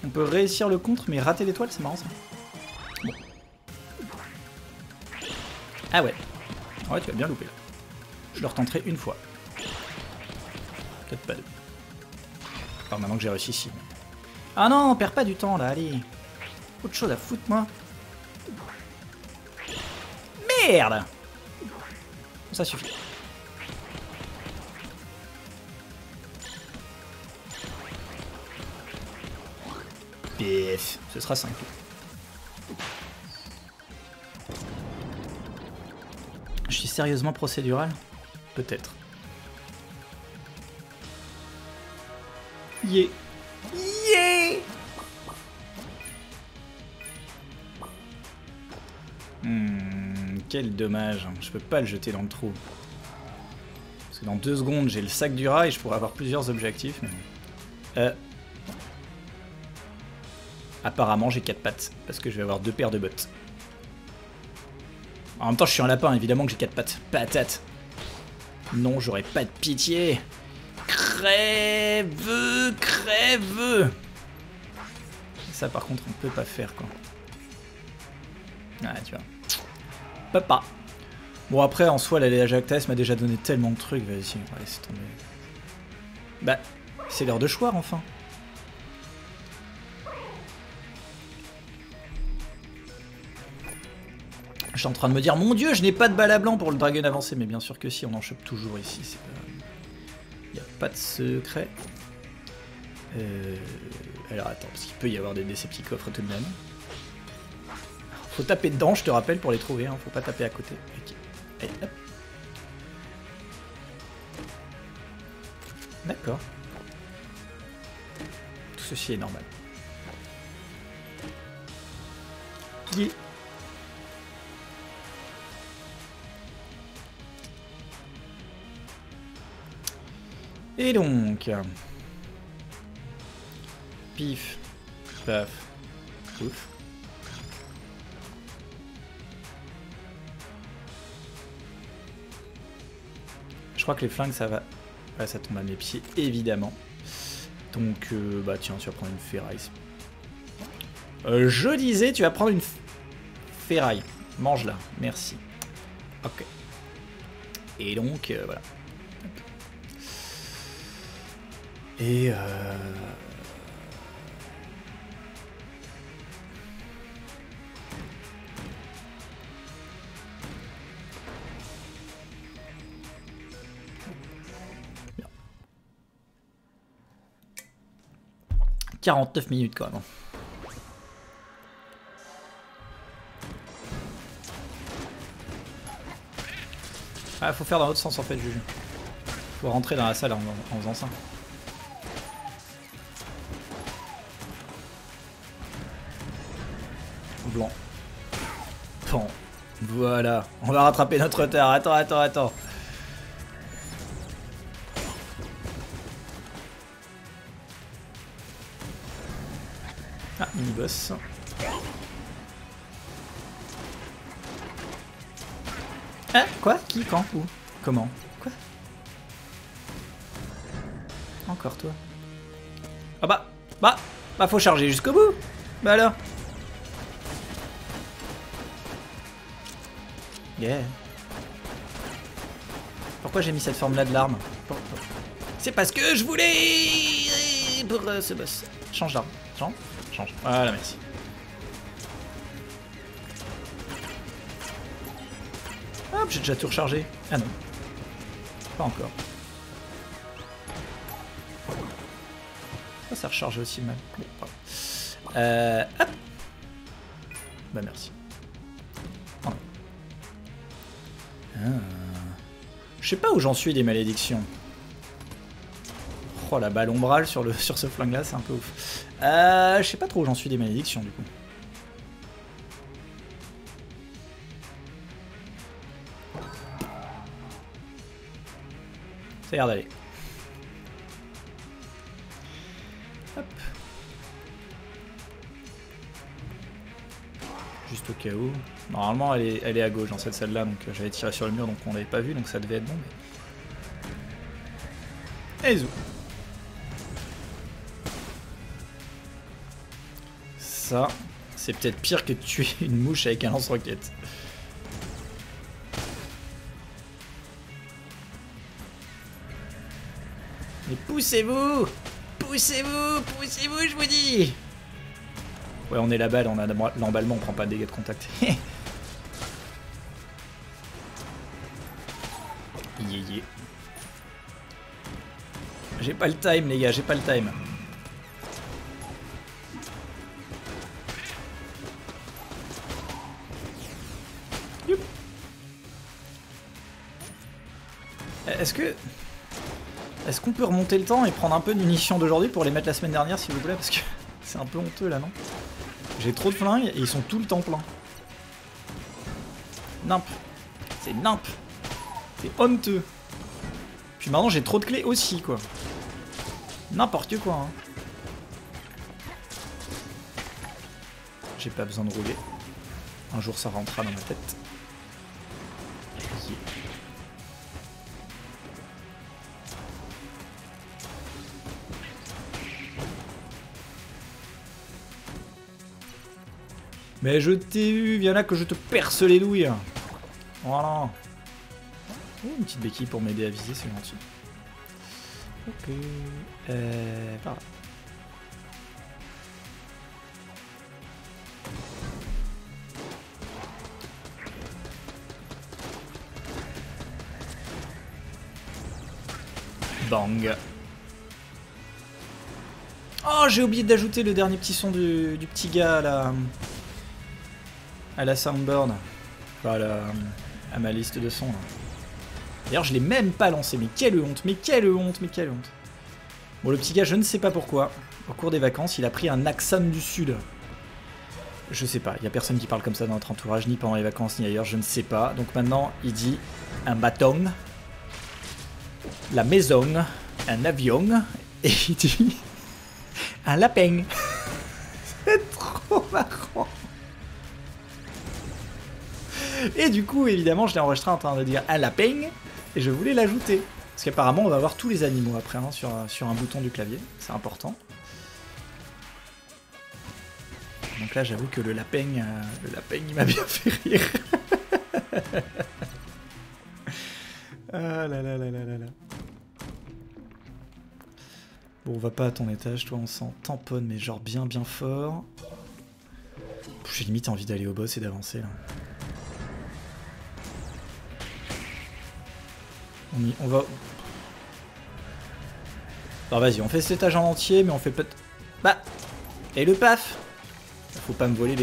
On peut réussir le contre mais rater l'étoile, c'est marrant ça. Bon. Ah ouais. Ouais, tu vas bien louper là. Je le retenterai une fois. Peut-être. Alors maintenant que j'ai réussi ici. Ah non, on perd pas du temps là, allez. Autre chose à foutre moi. Merde Ça suffit. Pif, ce sera 5 Je suis sérieusement procédural? Peut-être. Yeah. Hmm, quel dommage. Je peux pas le jeter dans le trou. Parce que dans deux secondes, j'ai le sac du rat et je pourrais avoir plusieurs objectifs. Euh... Apparemment, j'ai quatre pattes. Parce que je vais avoir deux paires de bottes. En même temps, je suis un lapin, évidemment que j'ai quatre pattes. Patate. Non, j'aurais pas de pitié. Crève, crève. Ça, par contre, on peut pas faire, quoi. Ah, tu vois. Pas. Bon, après, en soi, la Jacques m'a déjà donné tellement de trucs. Vas-y, on va laisser tomber. Bah, c'est l'heure de choix, enfin. Je suis en train de me dire, mon dieu, je n'ai pas de balle à blanc pour le dragon avancé. Mais bien sûr que si, on en chope toujours ici. c'est pas... Pas de secret. Euh, Alors attends, parce qu'il peut y avoir des décepticofres tout de même. Faut taper dedans, je te rappelle, pour les trouver. Hein. Faut pas taper à côté. Ok. Allez, hop. D'accord. Tout ceci est normal. Yeah. Et donc... Pif. Paf. Ouf. Je crois que les flingues, ça va... Ouais, ça tombe à mes pieds, évidemment. Donc, euh, bah tiens, tu vas prendre une ferraille. Euh, je disais, tu vas prendre une ferraille. Mange-la, merci. Ok. Et donc, euh, voilà. Et euh... Bien. 49 minutes quand même. Ah, faut faire dans l'autre sens en fait, Juju. Faut rentrer dans la salle en, en faisant ça. Voilà, on va rattraper notre retard. Attends, attends, attends. Ah, mini-boss. Hein Quoi? Qui Quand Où? Comment? Quoi? Encore toi. Ah bah Bah Bah faut charger jusqu'au bout. Bah alors? Pourquoi j'ai mis cette forme là de l'arme C'est parce que je voulais Pour euh, ce boss. Change d'arme. Change Change. Voilà, merci. Hop, j'ai déjà tout rechargé. Ah non. Pas encore. Ça, ça recharge aussi mal. Euh, hop. Bah merci. Je sais pas où j'en suis des malédictions. Oh la balle ombrale sur, ce flingue là, c'est un peu ouf. Euh, je sais pas trop où j'en suis des malédictions du coup. Ça a l'air d'aller. Normalement, elle est, elle est à gauche dans cette salle-là, donc euh, j'avais tiré sur le mur, donc on l'avait pas vu, donc ça devait être bon. Mais... Et zou. Ça, c'est peut-être pire que de tuer une mouche avec un lance-roquette. Mais poussez-vous Poussez-vous Poussez-vous, je vous dis Ouais, on est la balle, on a l'emballement, on prend pas de dégâts de contact. Yé yé. J'ai pas le time, les gars, j'ai pas le time. Youp. Est-ce que... Est-ce qu'on peut remonter le temps et prendre un peu munitions d'aujourd'hui pour les mettre la semaine dernière, s'il vous plaît Parce que c'est un peu honteux, là, non? J'ai trop de flingues et ils sont tout le temps pleins. Nimp. C'est nimp. C'est honteux. Puis maintenant, j'ai trop de clés aussi, quoi. N'importe quoi, hein. J'ai pas besoin de rouler. Un jour, ça rentrera dans ma tête. Mais je t'ai eu, viens là que je te perce les douilles. Voilà. Une petite béquille pour m'aider à viser, c'est gentil. Ok. Euh, par là. Bang. Oh, j'ai oublié d'ajouter le dernier petit son du, du petit gars à la, à la soundboard. Enfin, à, ma liste de sons. là. D'ailleurs, je l'ai même pas lancé. Mais quelle honte, mais quelle honte, mais quelle honte. Bon, le petit gars, je ne sais pas pourquoi. Au cours des vacances, il a pris un accent du sud. Je sais pas, il y a personne qui parle comme ça dans notre entourage, ni pendant les vacances, ni ailleurs, je ne sais pas. Donc maintenant, il dit un bâton, la maison, un avion, et il dit un lapin. C'est trop marrant. Et du coup, évidemment, je l'ai enregistré en train de dire un lapin, et je voulais l'ajouter. Parce qu'apparemment, on va avoir tous les animaux après hein, sur, sur un bouton du clavier, c'est important. Donc là, j'avoue que le lapin, euh, le lapin, il m'a bien fait rire. ah là là là là là là. Bon, on va pas à ton étage, toi, on s'en tamponne, mais genre bien bien fort. J'ai limite envie d'aller au boss et d'avancer là. On, y, va. Alors vas-y, on fait cet étage en entier, mais on fait peut-être. Bah Et le paf Faut pas me voler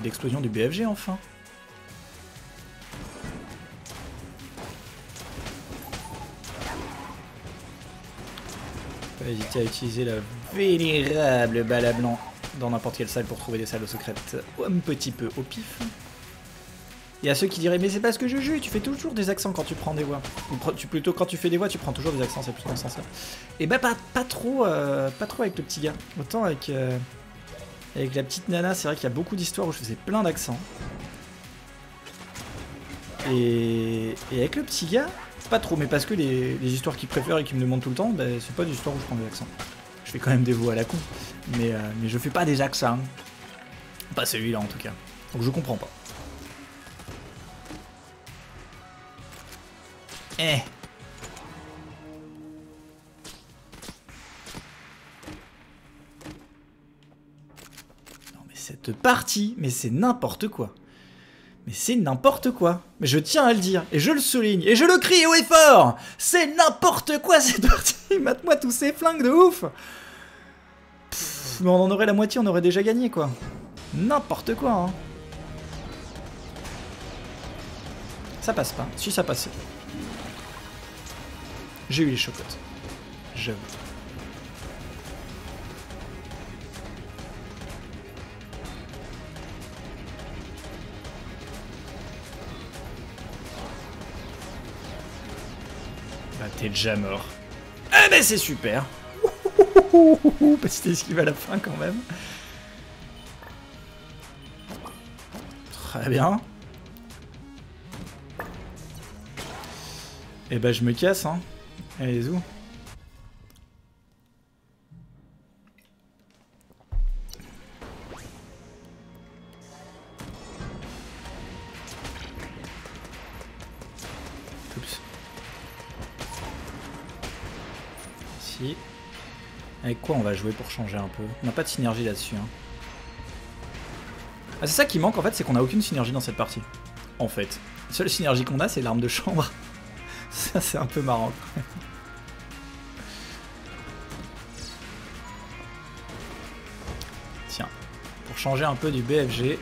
l'explosion du BFG enfin. Pas hésiter à utiliser la vénérable balle à blanc dans n'importe quelle salle pour trouver des salles secrètes un petit peu au pif. Et à ceux qui diraient, mais c'est parce que je joue, tu fais toujours des accents quand tu prends des voix. Ou tu, plutôt quand tu fais des voix, tu prends toujours des accents, c'est plus dans ce sens-là. Et bah pas, pas trop euh, pas trop avec le petit gars. Autant avec, euh, avec la petite nana, c'est vrai qu'il y a beaucoup d'histoires où je faisais plein d'accents. Et, et, avec le petit gars, pas trop, mais parce que les, histoires qu'il préfère et qu'il me demande tout le temps, bah, c'est pas des histoires où je prends des accents. Je fais quand même des voix à la con, mais, euh, mais je fais pas des accents. Pas celui-là en tout cas. Donc je comprends pas. Eh Non mais cette partie, mais c'est n'importe quoi. Mais c'est n'importe quoi. Mais je tiens à le dire, et je le souligne, et je le crie haut et fort C'est n'importe quoi cette partie Mate-moi tous ces flingues de ouf Mais on en aurait la moitié, on aurait déjà gagné quoi. N'importe quoi hein. Ça passe pas. Si ça passait. J'ai eu les chocottes. J'avoue. Bah t'es déjà mort. Eh ben c'est super Petite esquive à la fin quand même. Très bien. Et eh bah je me casse hein. Allez, où Oups. Si. Avec quoi on va jouer pour changer un peu? On n'a pas de synergie là-dessus. Hein. Ah, c'est ça qui manque en fait, c'est qu'on a aucune synergie dans cette partie. En fait. La seule synergie qu'on a, c'est l'arme de chambre. Ça, c'est un peu marrant. changer un peu du BFG.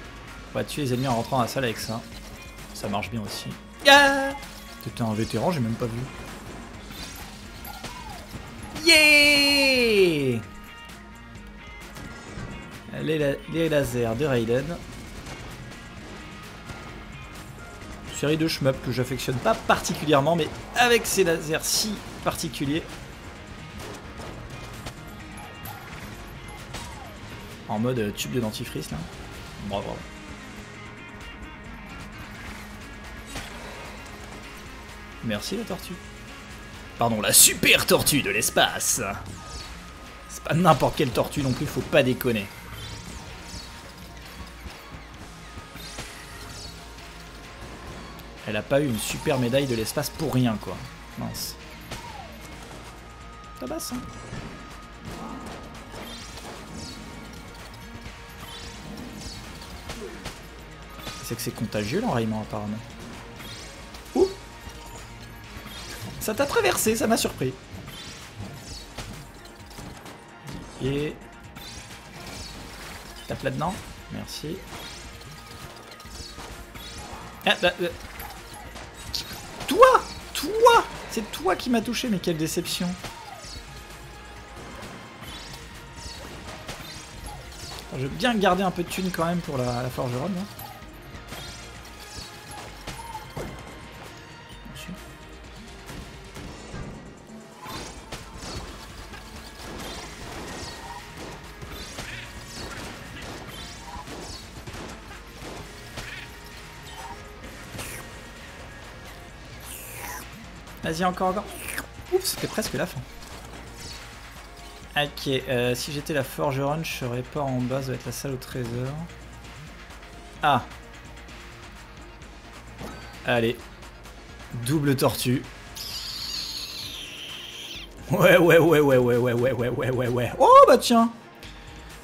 On va tuer les ennemis en rentrant dans la salle avec ça. Ça marche bien aussi. Yeah T'étais un vétéran, j'ai même pas vu. Yeah les, les lasers de Raiden. Série de shmup que j'affectionne pas particulièrement, mais avec ces lasers si particuliers, En mode euh, tube de dentifrice là. Bravo. Merci la tortue. Pardon, la super tortue de l'espace. C'est pas n'importe quelle tortue non plus, faut pas déconner. Elle a pas eu une super médaille de l'espace pour rien quoi. Mince. Tabasse hein. C'est que c'est contagieux l'enraillement apparemment. Ouh Ça t'a traversé, ça m'a surpris. Et... Tape là-dedans. Merci. Ah, bah, euh. C'est toi qui m'as touché, mais quelle déception. je vais bien garder un peu de thune quand même pour la, la forgeronne. Hein. Encore, encore. Ouf, c'était presque la fin. Ok, euh, si j'étais la forgeronne, je serais pas en bas, ça va être la salle au trésor. Ah Allez. Double tortue. Ouais, ouais, ouais, ouais, ouais, ouais, ouais, ouais, ouais, ouais, ouais. Oh, bah tiens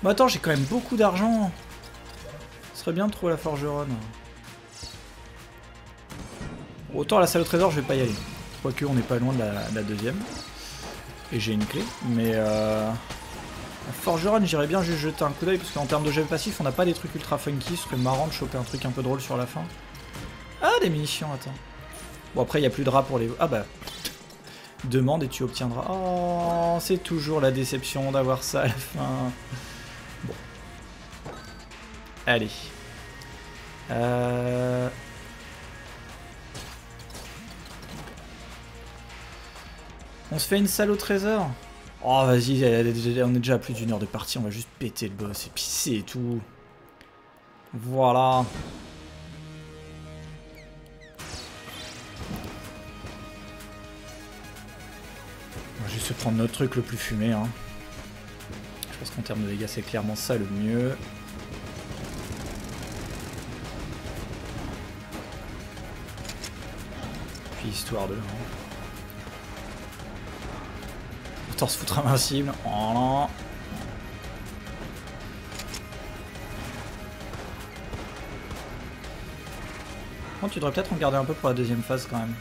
Bah attends, j'ai quand même beaucoup d'argent. Ce serait bien de trouver la forgeronne. Autant la salle au trésor, je vais pas y aller. Quoique on n'est pas loin de la, deuxième. Et j'ai une clé. Mais euh, Forgeron, j'irais bien juste jeter un coup d'œil parce qu'en termes de gel passif, on n'a pas des trucs ultra funky. Ce serait marrant de choper un truc un peu drôle sur la fin. Ah, des munitions, attends. Bon, après, il n'y a plus de rats pour les... Ah bah... Demande et tu obtiendras... Oh, c'est toujours la déception d'avoir ça à la fin. Bon. Allez. Euh... On se fait une salle au trésor Oh vas-y, on est déjà à plus d'une heure de partie, on va juste péter le boss et pisser et tout. Voilà. On va juste prendre notre truc le plus fumé. Hein. Je pense qu'en termes de dégâts, c'est clairement ça le mieux. Puis histoire de... Se foutre invincible. Voilà. Bon, tu devrais peut-être en garder un peu pour la deuxième phase quand même.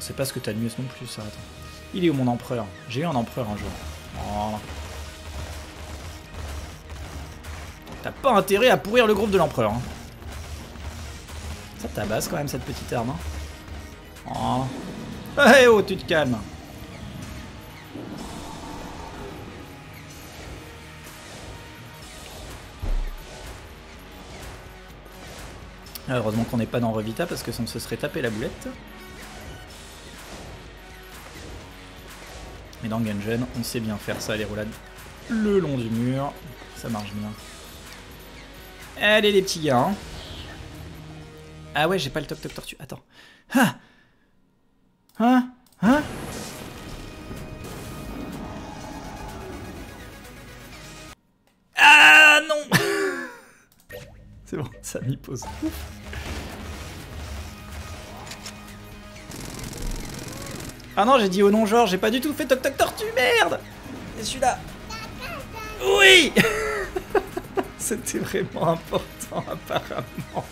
C'est pas ce que t'as de mieux non plus, ça. Attends. Il est où mon empereur? J'ai eu un empereur un jour. Pas intérêt à pourrir le groupe de l'empereur. Hein. Ça tabasse quand même cette petite arme. Hein. Oh. Eh oh, tu te calmes. Heureusement qu'on n'est pas dans Revita parce que ça se serait tapé la boulette. Mais dans Gungeon, on sait bien faire ça, les roulades le long du mur. Ça marche bien. Allez les petits gars. Hein. Ah ouais, j'ai pas le toc toc tortue. Attends. Hein Hein Hein Ah non C'est bon, ça m'y pose. Ah non, j'ai dit au nom genre, j'ai pas du tout fait toc toc tortue, merde Et celui-là Oui C'était vraiment important, apparemment.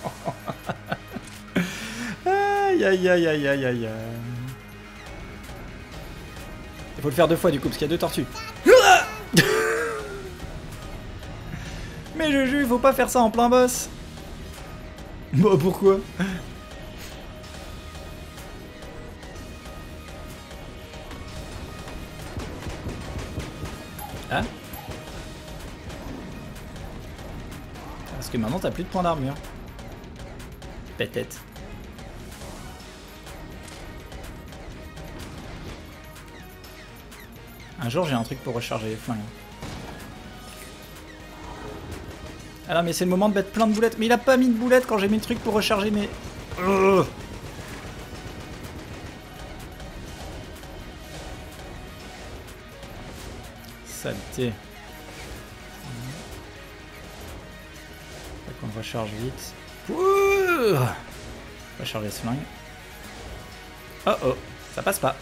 aïe, aïe, aïe, aïe, aïe, aïe. Il faut le faire deux fois, du coup, parce qu'il y a deux tortues. Mais je jure, il faut pas faire ça en plein boss. Bon, pourquoi? Hein? Que maintenant t'as plus de points d'armure. Peut-être. Un jour j'ai un truc pour recharger les flingues. Alors mais c'est le moment de mettre plein de boulettes. Mais il a pas mis de boulettes quand j'ai mis le truc pour recharger mes... Saleté. On recharge vite. Ouh recharger ce flingue. Oh oh, ça passe pas.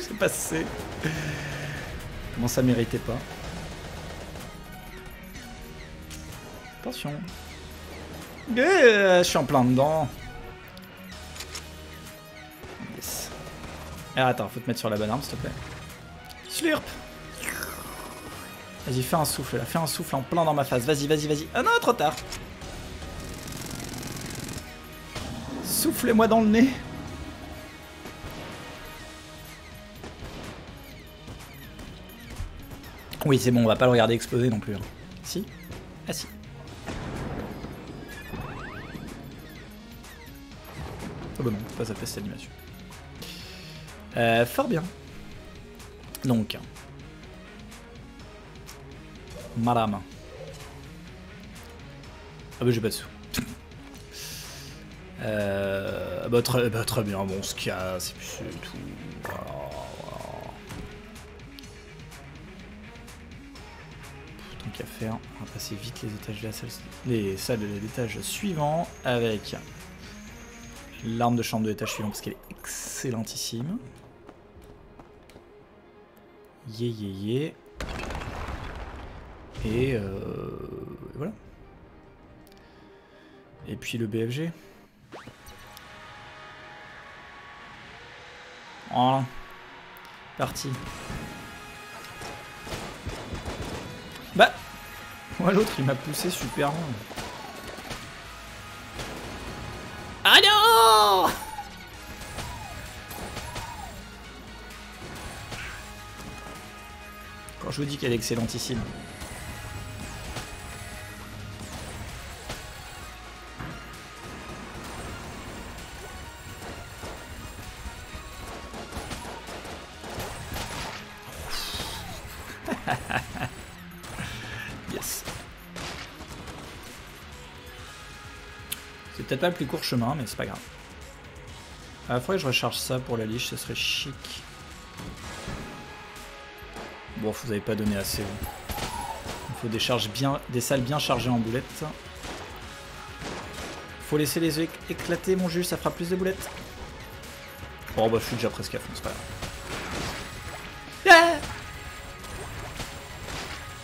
C'est passé. Comment ça méritait pas. Attention. je suis en plein dedans. Yes. Ah, attends, faut te mettre sur la bonne arme, s'il te plaît. Slurp Vas-y, fais un souffle là, fais un souffle en plein dans ma face. Vas-y, vas-y, vas-y. Ah non, trop tard. Soufflez-moi dans le nez. Oui, c'est bon, on va pas le regarder exploser non plus. Hein. Si? Ah si. Oh bah non, pas ça fait cette animation. Euh, fort bien. Donc, Madame. Ah bah j'ai pas de sous. euh, bah, très, bah, très bien, bon, ce qu'il y a, c'est tout. Voilà, Tant qu'à faire, on va passer vite les étages de la salle, les salles de l'étage suivant avec l'arme de chambre de l'étage suivant parce qu'elle est excellentissime. Yé yé yé. Et euh, voilà. Et puis le BFG. Voilà. Parti. Bah Moi l'autre il m'a poussé super loin. Ah non Quand je vous dis qu'elle est excellentissime. Le plus court chemin, mais c'est pas grave. À la fois, je recharge ça pour la liche, ce serait chic. Bon, vous avez pas donné assez. Il faut des charges bien, des salles bien chargées en boulettes. Faut laisser les œufs éclater, mon jus, ça fera plus de boulettes. Bon, bah, je suis déjà presque à fond, c'est pas grave. Ah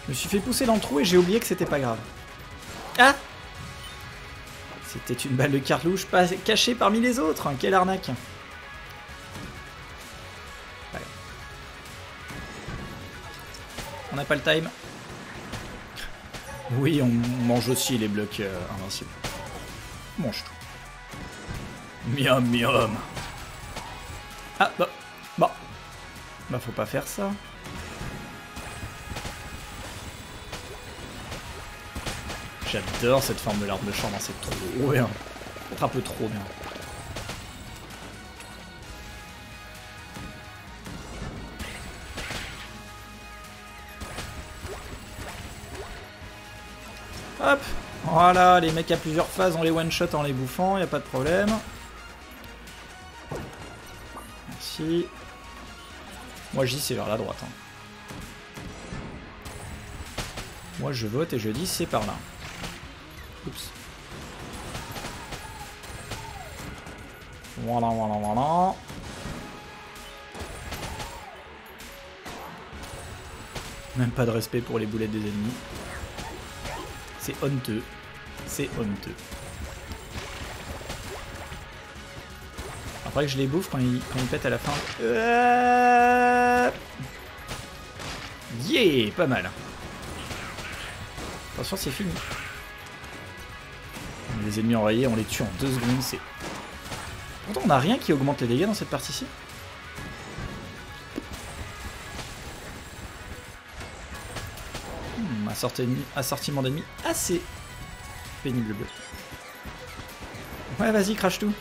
je me suis fait pousser dans le trou et j'ai oublié que c'était pas grave. C'était une balle de cartouche cachée parmi les autres. Hein, quelle arnaque. On n'a pas le time. Oui, on mange aussi les blocs euh, invincibles. Mange tout. Miam, miam. Ah, bah. Bah. Bah, faut pas faire ça. J'adore cette forme de l'arbre de chambre, c'est trop bien. C'est un peu trop bien. Hop Voilà, les mecs à plusieurs phases, on les one-shot en les bouffant, y a pas de problème. Merci. Moi je dis c'est vers la droite. Hein. Moi je vote et je dis c'est par là. Voilà, voilà, voilà. Même pas de respect pour les boulettes des ennemis. C'est honteux. C'est honteux. Après que je les bouffe quand ils, quand ils pètent à la fin. Euh... Yeah Pas mal. Attention, c'est fini. Les ennemis enrayés, on les tue en deux secondes, c'est... Pourtant, on n'a rien qui augmente les dégâts dans cette partie-ci. Hmm, assortiment d'ennemis assez pénible bleu. Ouais, vas-y, crache tout.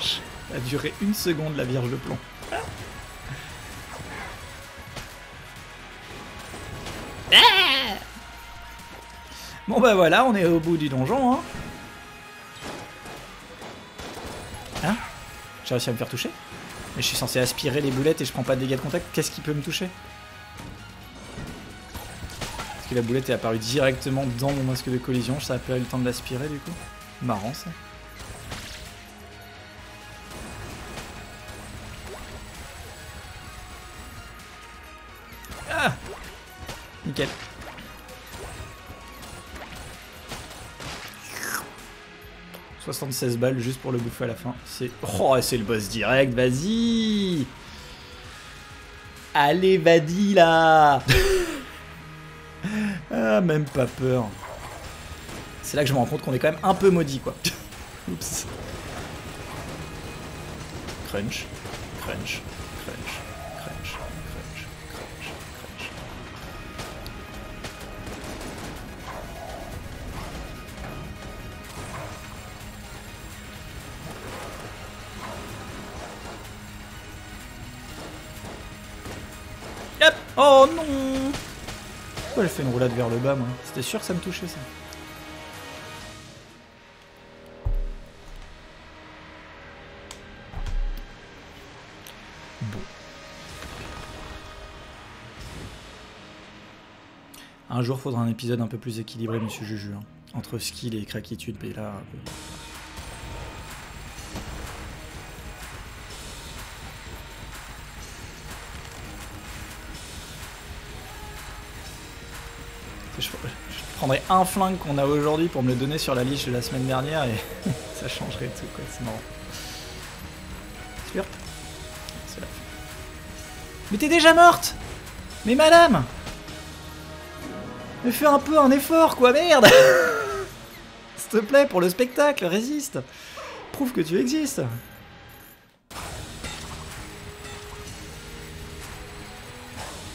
Ça a duré une seconde la vierge de plomb. Bon bah voilà, on est au bout du donjon. Hein, hein? J'ai réussi à me faire toucher Mais je suis censé aspirer les boulettes et je prends pas de dégâts de contact. Qu'est-ce qui peut me toucher? Parce que la boulette est apparue directement dans mon masque de collision. Ça a pas eu le temps de l'aspirer du coup. Marrant ça. Ah Nickel. 76 balles juste pour le bouffer à la fin. C'est. Oh, c'est le boss direct, vas-y Allez, vas-y là Ah, même pas peur. C'est là que je me rends compte qu'on est quand même un peu maudit, quoi. Oups. Crunch, crunch, crunch. Oh non Pourquoi j'ai fait une roulade vers le bas, moi C'était sûr que ça me touchait, ça. Bon. Un jour, faudra un épisode un peu plus équilibré, monsieur Juju. Hein. Entre skill et craquitude, mais là... prendrais un flingue qu'on a aujourd'hui pour me le donner sur la liste de la semaine dernière et ça changerait tout quoi, c'est marrant. Mais t'es déjà morte! Mais madame! Mais fais un peu un effort quoi, merde S'il te plaît, pour le spectacle, résiste! Prouve que tu existes!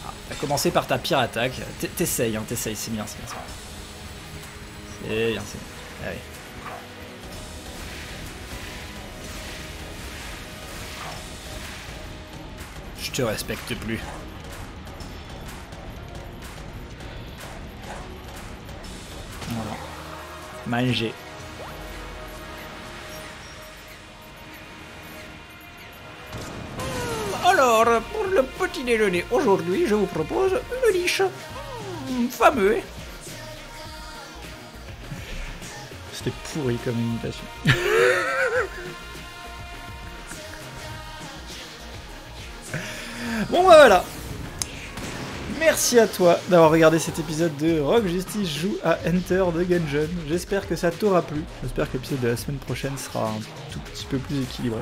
Ah, T'as commencé par ta pire attaque. T'essayes, hein, t'essayes, c'est bien, c'est bien. C'est bien, c'est bien. Allez. Je te respecte plus. Voilà. Manger. Alors, pour le petit déjeuner aujourd'hui, je vous propose une liche. Fameux. C'était pourri comme imitation. bon bah voilà. Merci à toi d'avoir regardé cet épisode de Rock Justice joue à Enter the Gungeon. J'espère que ça t'aura plu. J'espère que l'épisode de la semaine prochaine sera un tout petit peu plus équilibré.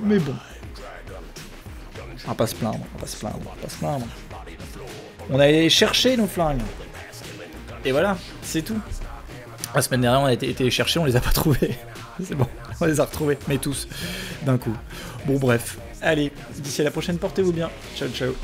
Mais bon. On va pas se plaindre, on va pas se plaindre, on va pas se plaindre. On chercher nos flingues. Et voilà, c'est tout. La semaine dernière, on a été, été chercher, on les a pas trouvés. c'est bon, on les a retrouvés, mais tous, d'un coup. Bon bref, allez, d'ici à la prochaine, portez-vous bien. Ciao ciao.